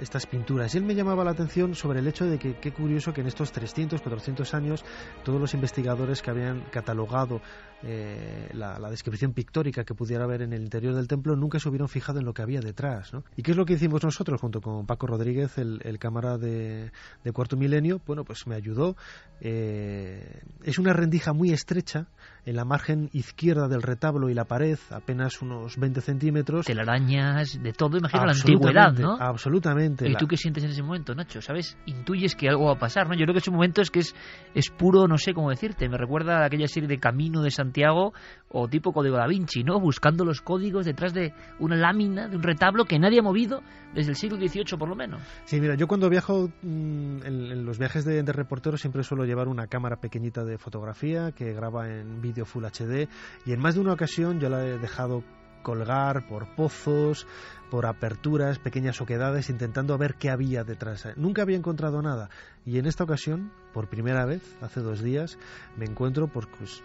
S10: estas pinturas. Y él me llamaba la atención sobre el hecho de que qué curioso que en estos 300, 400 años todos los investigadores que habían catalogado eh, la, descripción pictórica que pudiera haber en el interior del templo nunca se hubieran fijado en lo que había detrás. ¿Y qué es lo que hicimos nosotros junto con Paco Rodríguez, el, cámara de, Cuarto Milenio? Bueno, pues me ayudó. Eh, es una rendija muy estrecha en la margen izquierda del retablo y la pared, apenas unos 20 centímetros.
S1: Telarañas, de todo, imagino la antigüedad, ¿no?
S10: Absolutamente.
S1: ¿Y tú qué sientes en ese momento, Nacho? ¿Sabes? Intuyes que algo va a pasar, ¿no? Yo creo que ese momento es que es, es puro, no sé cómo decirte, me recuerda a aquella serie de Camino de Santiago o tipo Código da Vinci, ¿no? Buscando los códigos detrás de una lámina, de un retablo que nadie ha movido desde el siglo XVIII por lo menos.
S10: Sí, mira, yo cuando viajo mm, en, los viajes de, de reportero siempre suelo llevar una cámara pequeñita de fotografía que graba en vídeo Full HD y en más de una ocasión yo la he dejado colgar por pozos, por aperturas, pequeñas oquedades, intentando ver qué había detrás. Nunca había encontrado nada. Y en esta ocasión, por primera vez, hace dos días, me encuentro por pues,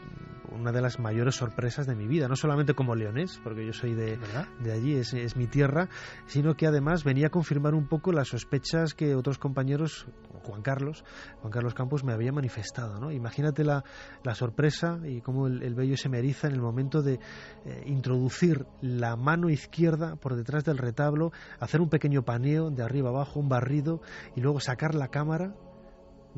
S10: una de las mayores sorpresas de mi vida. No solamente como leonés, porque yo soy de, de allí, es, es, mi tierra, sino que además venía a confirmar un poco las sospechas que otros compañeros, Juan Carlos, Juan Carlos Campos, me había manifestado. ¿no? Imagínate la, la sorpresa y cómo el, el, vello se me eriza en el momento de eh, introducir la mano izquierda por detrás del retablo, hacer un pequeño paneo de arriba abajo, un barrido, y luego sacar la cámara,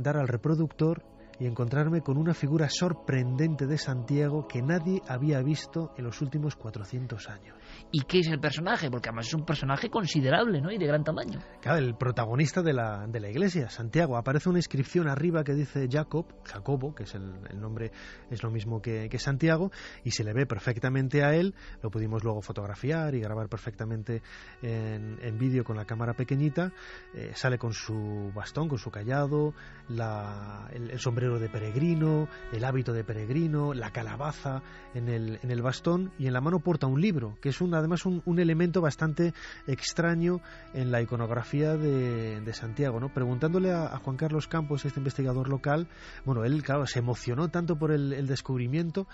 S10: dar al reproductor y encontrarme con una figura sorprendente de Santiago que nadie había visto en los últimos 400 años.
S1: ¿Y qué es el personaje? Porque además es un personaje considerable, ¿no? Y de gran tamaño.
S10: Claro, el protagonista de la, de la iglesia, Santiago. Aparece una inscripción arriba que dice Jacob, Jacobo, que es el, el nombre, es lo mismo que, que, Santiago, y se le ve perfectamente a él. Lo pudimos luego fotografiar y grabar perfectamente en, en vídeo con la cámara pequeñita. Eh, sale con su bastón, con su callado, la, el, el sombrero de peregrino, el hábito de peregrino, la calabaza en el, en el bastón y en la mano porta un libro, que es un, además un, elemento bastante extraño en la iconografía de, de Santiago. ¿no? Preguntándole a, Juan Carlos Campos, este investigador local, bueno, él, claro, se emocionó tanto por el descubrimiento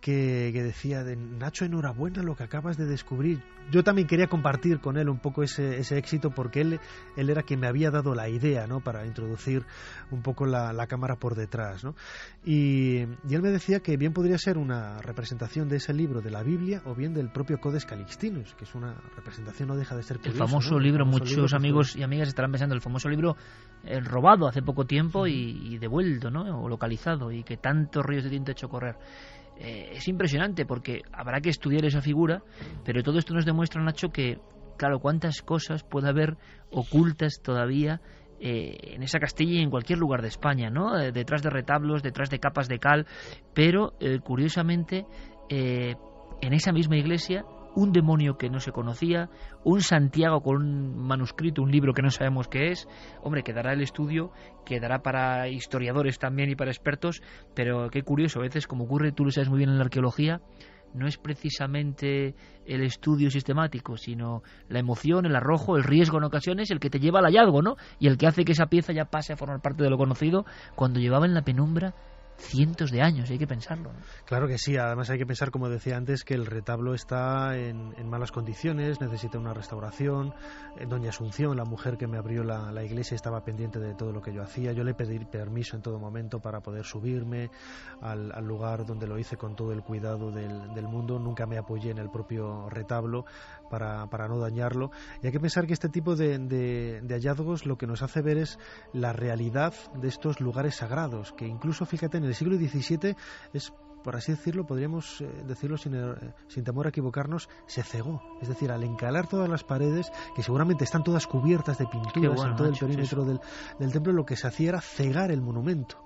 S10: que, que, decía de Nacho, enhorabuena lo que acabas de descubrir. Yo también quería compartir con él un poco ese, ese éxito porque él, él era quien me había dado la idea ¿no? para introducir un poco la, la cámara por detrás. ¿no? Y, y, él me decía que bien podría ser una representación de ese libro de la Biblia o bien del propio Codex Calixtinus, que es una representación, no deja de ser curioso,
S1: El famoso
S10: ¿no?
S1: libro,
S10: el famoso
S1: muchos
S10: libro
S1: amigos y amigas estarán pensando, el famoso libro eh, robado hace poco tiempo y, y, devuelto, ¿no? o localizado, y que tantos ríos de tinta ha hecho correr eh, es impresionante porque habrá que estudiar esa figura, pero todo esto nos demuestra, Nacho, que, claro, cuántas cosas puede haber ocultas todavía eh, en esa Castilla y en cualquier lugar de España, ¿no? Eh, detrás de retablos, detrás de capas de cal, pero curiosamente en esa misma iglesia un demonio que no se conocía, un Santiago con un manuscrito, un libro que no sabemos qué es. Hombre, quedará el estudio, quedará para historiadores también y para expertos, pero qué curioso, a veces, como ocurre, tú lo sabes muy bien en la arqueología, no es precisamente el estudio sistemático, sino la emoción, el arrojo, el riesgo en ocasiones, el que te lleva al hallazgo, ¿no? Y el que hace que esa pieza ya pase a formar parte de lo conocido cuando llevaba en la penumbra cientos de años, hay que pensarlo.
S10: Claro que sí, además hay que pensar, como decía antes, que el retablo está en, malas condiciones, necesita una restauración. Eh, Doña Asunción, la mujer que me abrió la, iglesia, estaba pendiente de todo lo que yo hacía. Yo le pedí permiso en todo momento para poder subirme al, lugar donde lo hice con todo el cuidado del, mundo. Nunca me apoyé en el propio retablo para, para no dañarlo. Y hay que pensar que este tipo de, de, de hallazgos lo que nos hace ver es la realidad de estos lugares sagrados, que incluso, fíjate, en el siglo XVII es por así decirlo, podríamos eh, decirlo sin, eh, sin, temor a equivocarnos, se cegó. Es decir, al encalar todas las paredes, que seguramente están todas cubiertas de pinturas
S1: bueno,
S10: en todo el perímetro del, del, templo, lo que se hacía era cegar el monumento.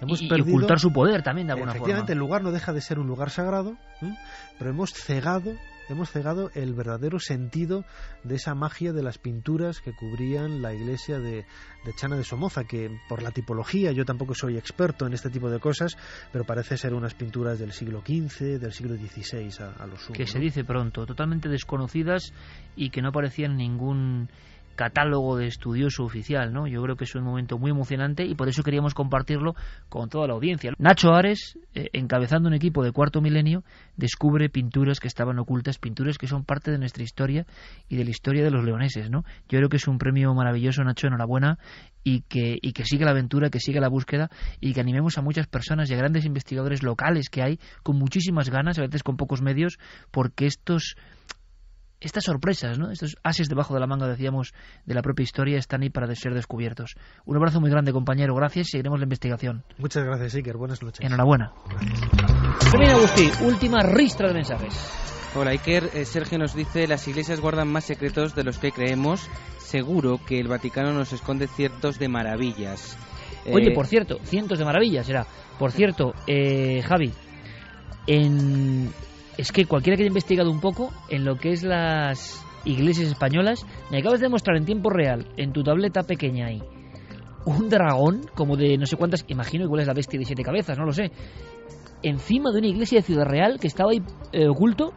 S1: Hemos y, perdido, y ocultar su poder también de alguna
S10: efectivamente,
S1: forma.
S10: el lugar no deja de ser un lugar sagrado, ¿eh? pero hemos cegado hemos cegado el verdadero sentido de esa magia de las pinturas que cubrían la iglesia de, de, Chana de Somoza, que por la tipología, yo tampoco soy experto en este tipo de cosas, pero parece ser unas pinturas del siglo XV, del siglo XVI a, a lo sumo.
S1: Que
S10: ¿no?
S1: se dice pronto, totalmente desconocidas y que no aparecían en ningún catálogo de estudioso oficial, ¿no? Yo creo que es un momento muy emocionante y por eso queríamos compartirlo con toda la audiencia. Nacho Ares, eh, encabezando un equipo de cuarto milenio, descubre pinturas que estaban ocultas, pinturas que son parte de nuestra historia y de la historia de los leoneses, ¿no? Yo creo que es un premio maravilloso, Nacho, enhorabuena y que, y que siga la aventura, que siga la búsqueda y que animemos a muchas personas y a grandes investigadores locales que hay con muchísimas ganas, a veces con pocos medios, porque estos estas sorpresas, ¿no? estos ases debajo de la manga, decíamos, de la propia historia, están ahí para ser descubiertos. Un abrazo muy grande, compañero. Gracias y seguiremos la investigación.
S10: Muchas gracias, Iker. Buenas noches.
S1: Enhorabuena.
S10: Gracias.
S1: Fermín Agustí, última ristra de mensajes.
S6: Hola Iker, eh, Sergio nos dice las iglesias guardan más secretos de los que creemos. Seguro que el Vaticano nos esconde ciertos de maravillas.
S1: Oye,
S6: Eh,
S1: por cierto, cientos de maravillas será. Por cierto, eh, Javi, en... es que cualquiera que haya investigado un poco en lo que es las iglesias españolas, me acabas de mostrar en tiempo real, en tu tableta pequeña ahí, un dragón, como de no sé cuántas, imagino igual es la bestia de siete cabezas, no lo sé, encima de una iglesia de Ciudad Real que estaba ahí eh, oculto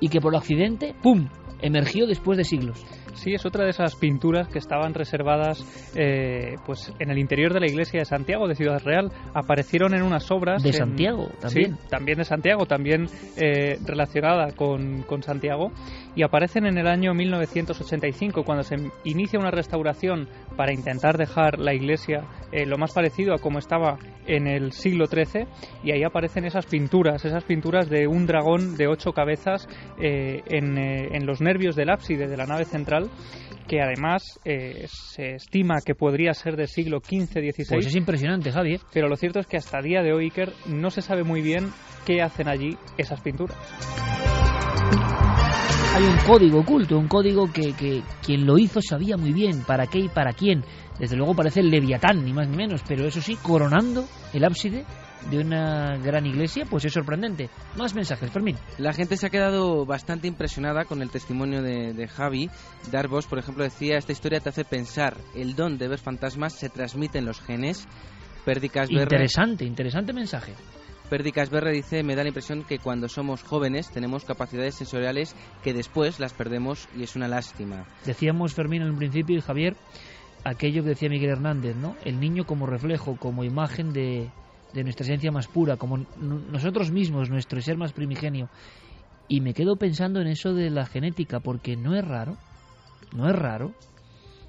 S1: y que por accidente, ¡pum!, emergió después de siglos.
S2: Sí, es otra de esas pinturas que estaban reservadas eh, pues en el interior de la iglesia de Santiago, de Ciudad Real. Aparecieron en unas obras.
S1: De
S2: en-
S1: Santiago, también.
S2: Sí, también de Santiago, también eh, relacionada con, con Santiago. Y aparecen en el año 1985, cuando se inicia una restauración para intentar dejar la iglesia eh, lo más parecido a como estaba en el siglo XIII. Y ahí aparecen esas pinturas, esas pinturas de un dragón de ocho cabezas eh, en, en los nervios del ábside de la nave central que además eh, se estima que podría ser del siglo XV-XVI.
S1: Pues es impresionante, Javi. ¿eh?
S2: Pero lo cierto es que hasta día de hoy, Iker, no se sabe muy bien qué hacen allí esas pinturas.
S1: Hay un código oculto, un código que, que quien lo hizo sabía muy bien para qué y para quién. Desde luego parece el Leviatán, ni más ni menos, pero eso sí, coronando el ábside de una gran iglesia, pues es sorprendente. Más mensajes, Fermín.
S6: La gente se ha quedado bastante impresionada con el testimonio de, de Javi. Darvos, por ejemplo, decía, esta historia te hace pensar, el don de ver fantasmas se transmite en los genes. Perdicas Berre,
S1: Interesante, interesante mensaje.
S6: Perdicas Berre dice, me da la impresión que cuando somos jóvenes tenemos capacidades sensoriales que después las perdemos y es una lástima.
S1: Decíamos, Fermín, en un principio, y Javier, aquello que decía Miguel Hernández, ¿no? El niño como reflejo, como imagen de, de nuestra esencia más pura, como nosotros mismos, nuestro ser más primigenio. Y me quedo pensando en eso de la genética, porque no es raro, no es raro.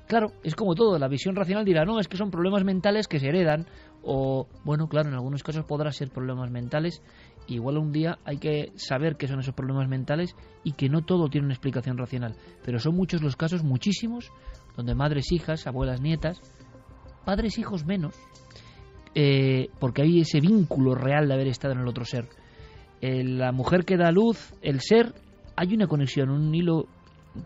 S1: Claro, es como todo, la visión racional dirá, no, es que son problemas mentales que se heredan, o, bueno, claro, en algunos casos podrá ser problemas mentales, igual un día hay que saber qué son esos problemas mentales y que no todo tiene una explicación racional, pero son muchos los casos, muchísimos, donde madres, hijas, abuelas, nietas, padres, hijos menos, eh, porque hay ese vínculo real de haber estado en el otro ser. Eh, la mujer que da luz, el ser, hay una conexión, un hilo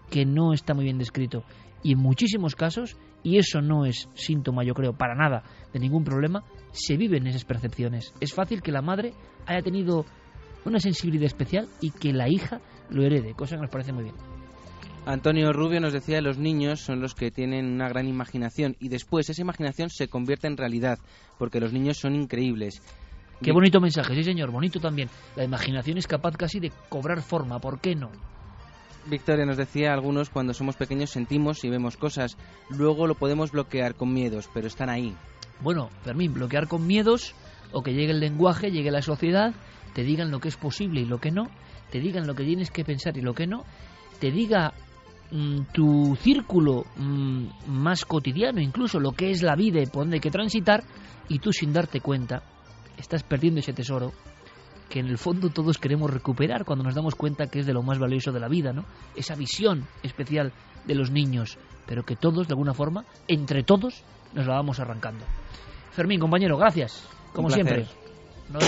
S1: que no está muy bien descrito. Y en muchísimos casos, y eso no es síntoma, yo creo, para nada de ningún problema, se viven esas percepciones. Es fácil que la madre haya tenido una sensibilidad especial y que la hija lo herede, cosa que nos parece muy bien.
S6: Antonio Rubio nos decía, los niños son los que tienen una gran imaginación y después esa imaginación se convierte en realidad, porque los niños son increíbles.
S1: Qué bonito mensaje, sí señor, bonito también. La imaginación es capaz casi de cobrar forma, ¿por qué no?
S6: Victoria nos decía, algunos cuando somos pequeños sentimos y vemos cosas, luego lo podemos bloquear con miedos, pero están ahí.
S1: Bueno, Fermín, bloquear con miedos o que llegue el lenguaje, llegue la sociedad, te digan lo que es posible y lo que no, te digan lo que tienes que pensar y lo que no, te diga tu círculo mm, más cotidiano, incluso lo que es la vida y por donde hay que transitar, y tú sin darte cuenta estás perdiendo ese tesoro que en el fondo todos queremos recuperar cuando nos damos cuenta que es de lo más valioso de la vida, ¿no? Esa visión especial de los niños, pero que todos, de alguna forma, entre todos, nos la vamos arrancando. Fermín, compañero, gracias, como siempre. No.